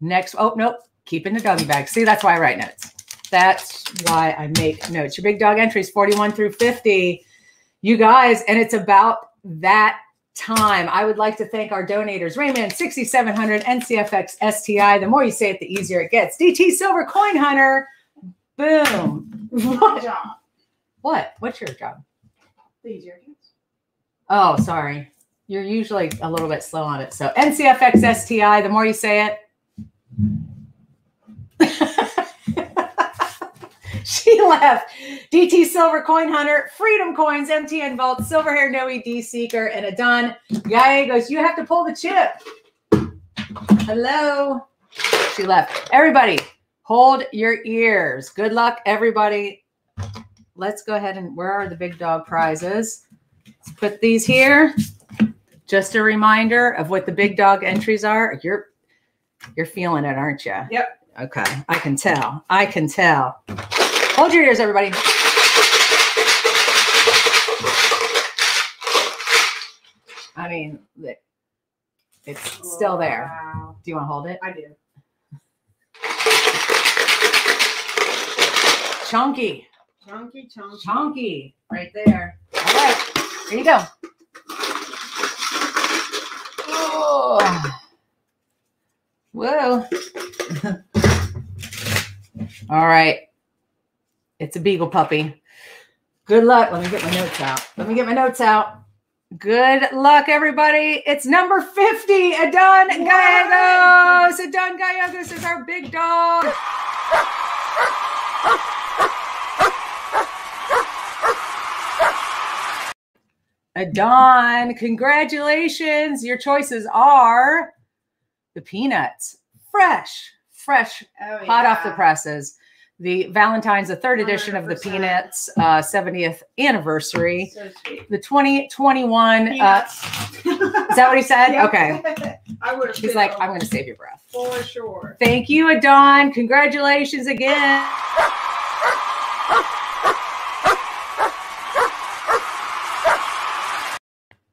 next. Oh, nope. Keep in the doggy bag. See, that's why I write notes. That's why I make notes. Your big dog entries 41 through 50. You guys, and it's about that time. I would like to thank our donators Raymond 6700 NCFX STI. The more you say it, the easier it gets. DT Silver Coin Hunter. Boom. What? job. What? What's your job? The easier it gets. Oh, sorry. You're usually a little bit slow on it. So NCFX STI, the more you say it. (laughs) she left. DT Silver Coin Hunter, Freedom Coins, MTN Vault, Silver Hair Noe, D Seeker, and Adon. Goes, You have to pull the chip. Hello. She left. Everybody, hold your ears. Good luck, everybody. Let's go ahead and where are the big dog prizes? Let's put these here. Just a reminder of what the big dog entries are. You're you're feeling it, aren't you? Yep. Okay. I can tell. I can tell. Hold your ears, everybody. I mean, it- it's still there. Wow. Do you want to hold it? I do. Chunky. Chunky, chunky. Chunky. Right there. All right. Here you go. Oh. Whoa. (laughs) All right. It's a beagle puppy. Good luck. Let me get my notes out. Let me get my notes out. Good luck, everybody. It's number 50. Adon Gallegos. Adon Gallegos is our big dog. (laughs) Adon, congratulations. Your choices are the peanuts, fresh, fresh, Oh, hot off the presses. The Valentine's, the third edition of the Peanuts uh, 70th anniversary. So sweet. The 2021. Uh, is that what he said? (laughs) Yep. Okay. I would have He's like, I'm going to save your breath. for sure. Thank you, Adon. Congratulations again. (laughs)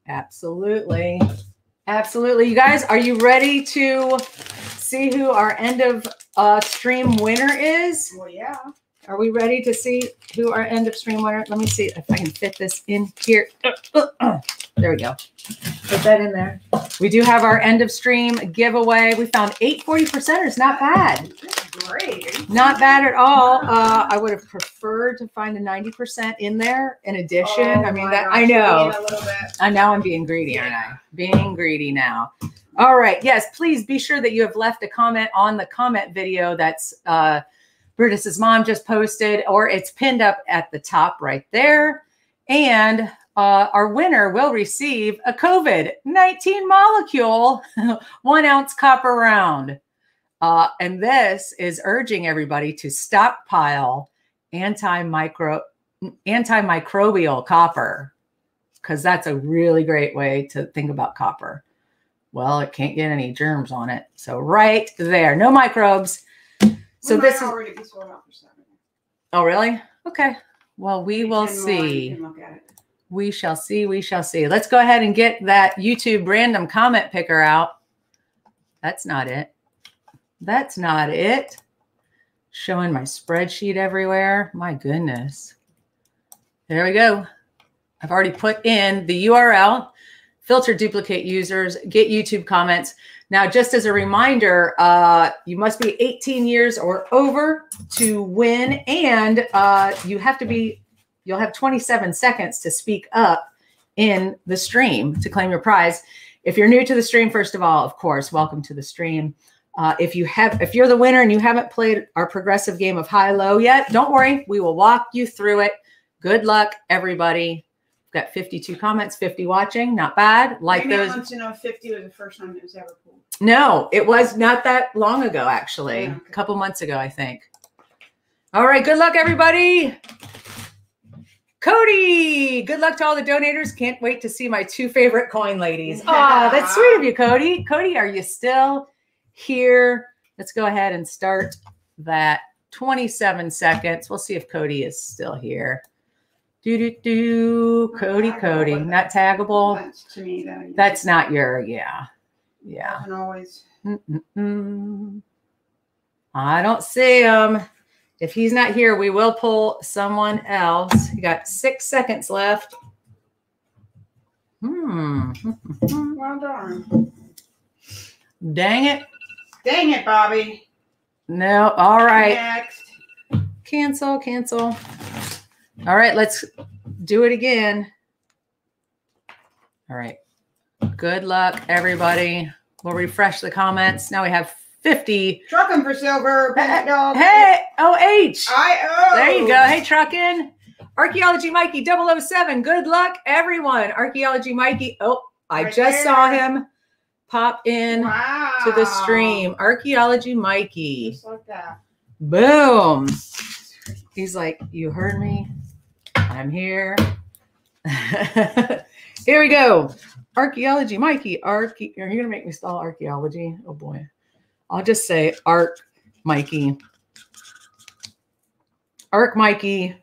Absolutely. Absolutely. You guys, are you ready to see who our end of uh, stream winner is? Well, yeah. Are we ready to see who our end of stream winner? Let me see if I can fit this in here. (clears throat) There we go. Put that in there. We do have our end of stream giveaway. We found eight 40 percenters. Not bad. Great. Not bad at all. Uh, I would have preferred to find a 90% in there in addition. Oh I mean, that gosh, I know. I know I'm being greedy, aren't I? Being greedy now. All right. Yes, please be sure that you have left a comment on the comment video that's uh, Brutus's mom just posted, or it's pinned up at the top right there. And uh, our winner will receive a COVID 19 molecule, (laughs) one ounce copper round. Uh, and this is urging everybody to stockpile anti-micro antimicrobial copper because that's a really great way to think about copper. Well, it can't get any germs on it. So right there, no microbes. So this is already be sold out for seven. Oh, really? Okay. Well, we will 10 more, see. We shall see. We shall see. Let's go ahead and get that YouTube random comment picker out. That's not it. That's not it. Showing my spreadsheet everywhere. My goodness. There we go. I've already put in the URL, filter duplicate users, get YouTube comments. Now, just as a reminder, uh, you must be 18 years or over to win, and uh, you have to be, you'll have 27 seconds to speak up in the stream to claim your prize. If you're new to the stream, first of all, of course, welcome to the stream. Uh, if you have, if you're the winner and you haven't played our progressive game of high low yet, don't worry, we will walk you through it. Good luck, everybody. Got 52 comments, 50 watching, not bad. Like Maybe those. wants to know if 50 was the first time it was ever pulled. No, it was not that long ago, actually. Yeah, A couple months ago, I think. All right, good luck, everybody. Cody, good luck to all the donators. Can't wait to see my two favorite coin ladies. (laughs) Oh, that's sweet of you, Cody. Cody, are you still here? Let's go ahead and start that 27 seconds. We'll see if Cody is still here. Do do do. Cody, Cody, not taggable. That's to me though. That's not your, yeah, yeah. Doesn't always. Mm-mm-mm. I don't see him. If he's not here, we will pull someone else. You got six seconds left. Hmm. (laughs) Well done. Dang it. Dang it, Bobby. No. All right. Next. Cancel, cancel. All right, let's do it again. All right. Good luck, everybody. We'll refresh the comments. Now we have 50. Trucking for silver. Peanut dog. Hey, OH. I There you go. Hey, trucking. Archaeology Mikey 007. Good luck, everyone. Archaeology Mikey. Oh, I Right just saw him pop in Wow. to the stream. Archaeology Mikey. Just like that. Boom. He's like, You heard me. I'm here. (laughs) here we go. Archaeology Mikey. Arche- Are you going to make me spell archaeology? Oh, boy. I'll just say Arc Mikey. Arc Mikey.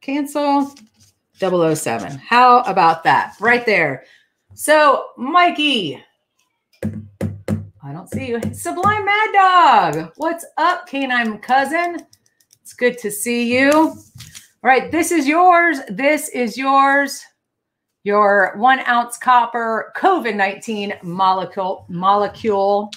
Cancel 007. How about that? Right there. So, Mikey. I don't see you. Sublime Mad Dog. What's up, canine cousin? It's good to see you. All right, this is yours. This is yours. Your one ounce copper COVID 19 molecule, molecule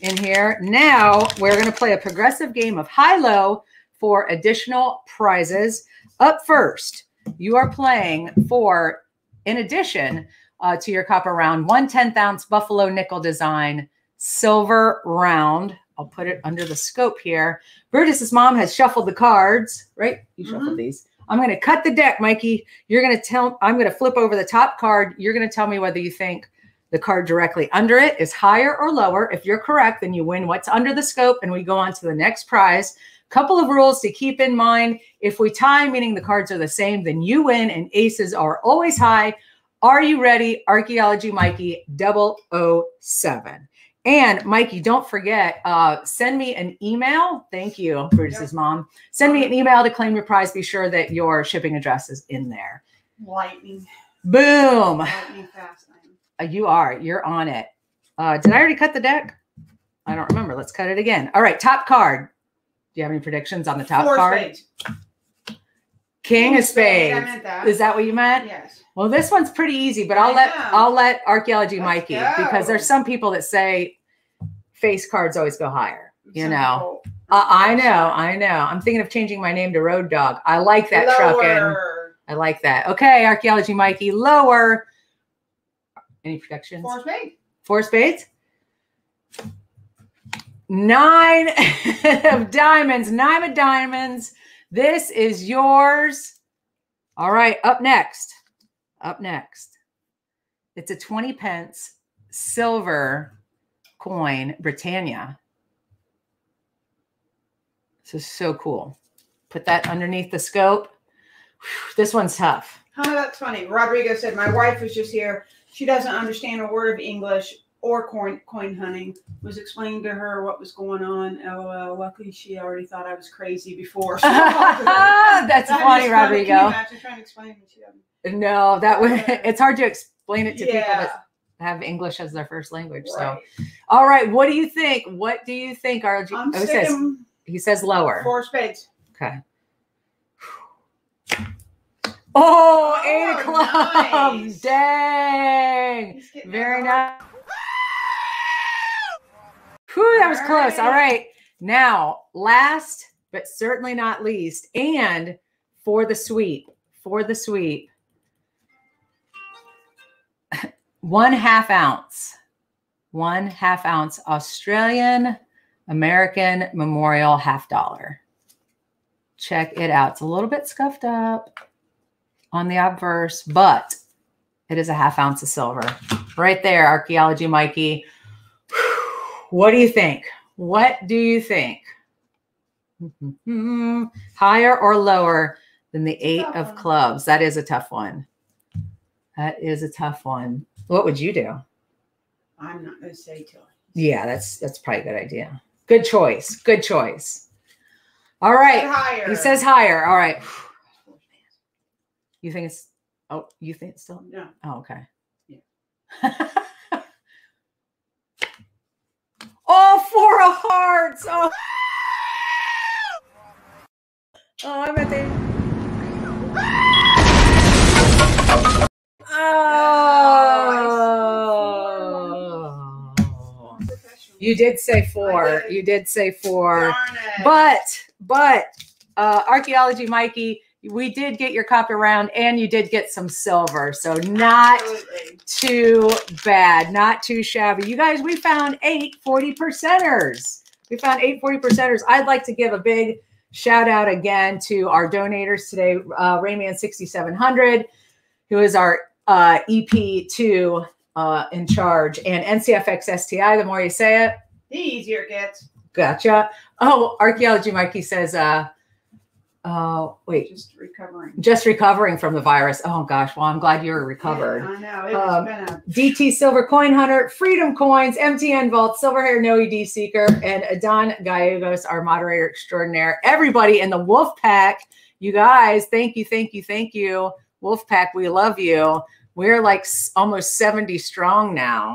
in here. Now we're going to play a progressive game of high low for additional prizes. Up first, you are playing for, in addition uh, to your copper round, one 10th ounce Buffalo nickel design silver round. I'll put it under the scope here. Brutus's mom has shuffled the cards, right? You shuffled mm-hmm. these. I'm going to cut the deck, Mikey. You're going to tell, I'm going to flip over the top card. You're going to tell me whether you think the card directly under it is higher or lower. If you're correct, then you win what's under the scope and we go on to the next prize. Couple of rules to keep in mind. If we tie, meaning the cards are the same, then you win and aces are always high. Are you ready? Archaeology Mikey 007. And Mikey, don't forget, uh, send me an email. Thank you, Brutus's mom. Send me an email to claim your prize. Be sure that your shipping address is in there. Lightning. Boom. Lightning fast. Uh, you are. You're on it. Uh, did I already cut the deck? I don't remember. Let's cut it again. All right. Top card. Do you have any predictions on the top Four card? spades. King of spades. I meant that. Is that what you meant? Yes. Well, this one's pretty easy, but I'll I let know. I'll let archaeology Let's Mikey go. because there's some people that say face cards always go higher. You know. Uh, I know, I know. I'm thinking of changing my name to Road Dog. I like that trucking. I like that. Okay, archaeology Mikey, lower. Any predictions? Four spades. Four spades. Nine (laughs) of diamonds. Nine of diamonds. This is yours. All right, up next. Up next. It's a 20 pence silver coin, Britannia. This is so cool. Put that underneath the scope. Whew, This one's tough. Huh, that's funny. Rodrigo said, My wife was just here. She doesn't understand a word of English or coin, coin hunting. Was explaining to her what was going on. LOL. Luckily, she already thought I was crazy before. (laughs) (laughs) That's funny, Rodrigo. Can you imagine trying to explain it? No, that would it's hard to explain it to people that have English as their first language. So all right, what do you think? What do you think, RG? I'm oh, he says he says lower. four spades. Okay. Oh, oh eight Oh, o'clock. nice. Dang. Very nice. Whew, that was close. All All right. right. Now, last but certainly not least, and for the sweep, for the sweep, one half ounce, one half ounce Australian American Memorial half dollar. Check it out. It's a little bit scuffed up on the obverse, but it is a half ounce of silver. Right there, archaeology, Mikey. What do you think? What do you think? (laughs) Higher or lower than the eight of clubs? That is a tough one. That is a tough one. What would you do? I'm not going to say to her. Yeah, that's that's probably a good idea. Good choice. Good choice. All right. higher. He says higher. All right. You think it's oh, you think it's still No. oh, okay. Yeah. (laughs) oh, four of hearts. Oh. Oh, I'm at the Oh. Ah! You did say four. did. You did say four. But but uh archaeology Mikey, we did get your copper round and you did get some silver. So not Absolutely. too bad, not too shabby. You guys, we found eight 40 percenters. We found eight 40 percenters. I'd like to give a big shout out again to our donators today, uh, Rayman 6700, who is our uh, EP2 uh, in charge, and NCFX STI. The more you say it, The easier it gets. Gotcha. Oh, archaeology Mikey says, uh, oh, wait, Just recovering. just recovering from the virus. Oh gosh, well, I'm glad you're recovered. Yeah, I know. It's Um, been a DT Silver Coin Hunter, Freedom Coins, MTN Vault, Silver Hair No ED Seeker, and Adon Gallegos, our moderator extraordinaire. Everybody in the Wolf Pack, you guys, thank you, thank you, thank you. Wolf Pack, we love you. We're like almost 70 strong now,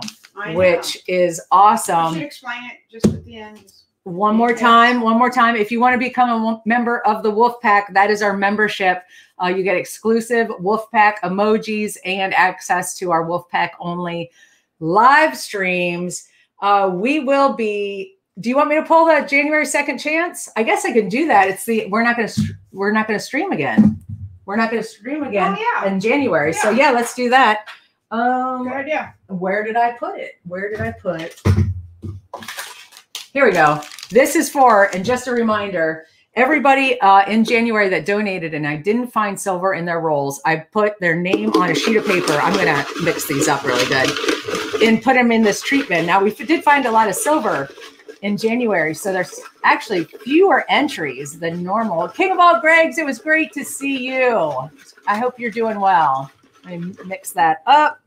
which is You should awesome. explain it just at the end. One more time, one more time. If you want to become a member of the Wolf Pack, that is our membership. Uh, you get exclusive Wolf Pack emojis and access to our Wolf Pack only live streams. Uh, we will be. Do you want me to pull the January second chance? I guess I can do that. It's the we're not going to we're not going to stream again. We're not going to stream again Oh, yeah. in January. So Yeah. yeah, let's do that. Um, Good idea. where did I put it? Where did I put it? Here we go. This is for, and just a reminder, everybody uh, in January that donated, and I didn't find silver in their rolls. I put their name on a sheet of paper. I'm going to mix these up really good and put them in this treatment. Now, we did find a lot of silver in January, so there's actually fewer entries than normal. King of all Gregs, it was great to see you. I hope you're doing well. Me mix that up.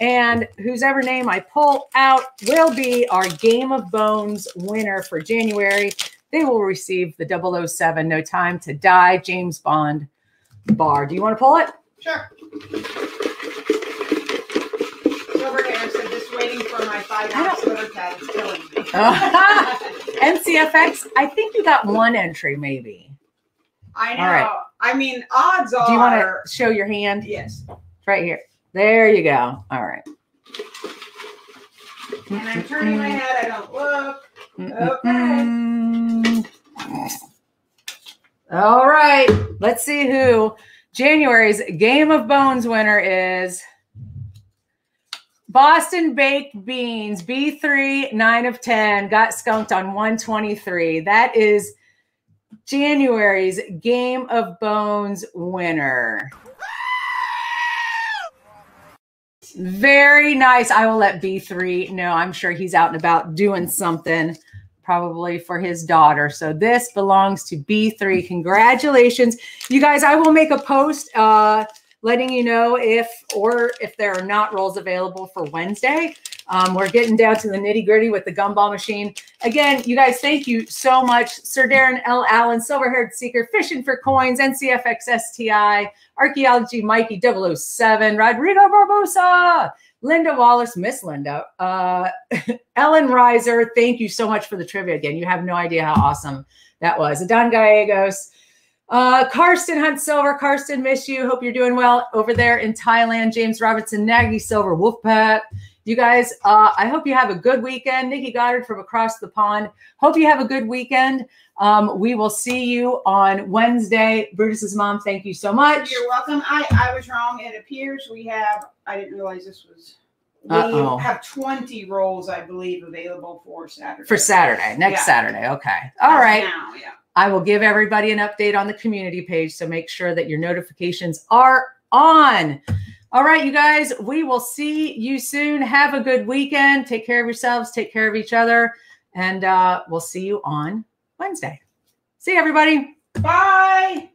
And whosever name I pull out will be our Game of Bones winner for January. They will receive the 007 No Time to Die James Bond bar. Do you want to pull it? Sure. Silver hair said just waiting for my five I ounce liver is killing me. (laughs) NCFX, I think you got one entry maybe. I know. All right. I mean, odds are. Do you want to show your hand? Yes. Right here. There you go. All right. And I'm turning my head. I don't look. Okay. All right. Let's see who January's Game of Bones winner is. Boston Baked Beans, B3, 9 of 10, got skunked on 123. That is January's Game of Bones winner. Very nice. I will let B3 know. I'm sure he's out and about doing something, probably for his daughter. So this belongs to B3. Congratulations. You guys, I will make a post uh, letting you know if or if there are not rolls available for Wednesday. Um, we're getting down to the nitty gritty with the gumball machine. Again, you guys, thank you so much. Sir Darren L. Allen, Silver Haired Seeker, Fishing for Coins, NCFX STI, Archaeology Mikey 007, Rodrigo Barbosa, Linda Wallace, Miss Linda, uh, (laughs) Ellen Reiser. Thank you so much for the trivia again. You have no idea how awesome that was. Adon Gallegos, uh, Karsten Hunt Silver, Karsten, miss you. Hope you're doing well over there in Thailand. James Robertson, Nagy Silver, Wolfpack. You guys, uh, I hope you have a good weekend. Nikki Goddard from across the pond. Hope you have a good weekend. Um, we will see you on Wednesday. Brutus's mom, thank you so much. You're welcome. I, I was wrong. It appears we have, I didn't realize this was, we Uh-oh. have 20 rolls, I believe, available for Saturday. For Saturday, next Yeah. Saturday. Okay. All right. Now, yeah. I will give everybody an update on the community page. So make sure that your notifications are on. All right, you guys, we will see you soon. Have a good weekend. Take care of yourselves, take care of each other, and uh, we'll see you on Wednesday. See everybody. Bye.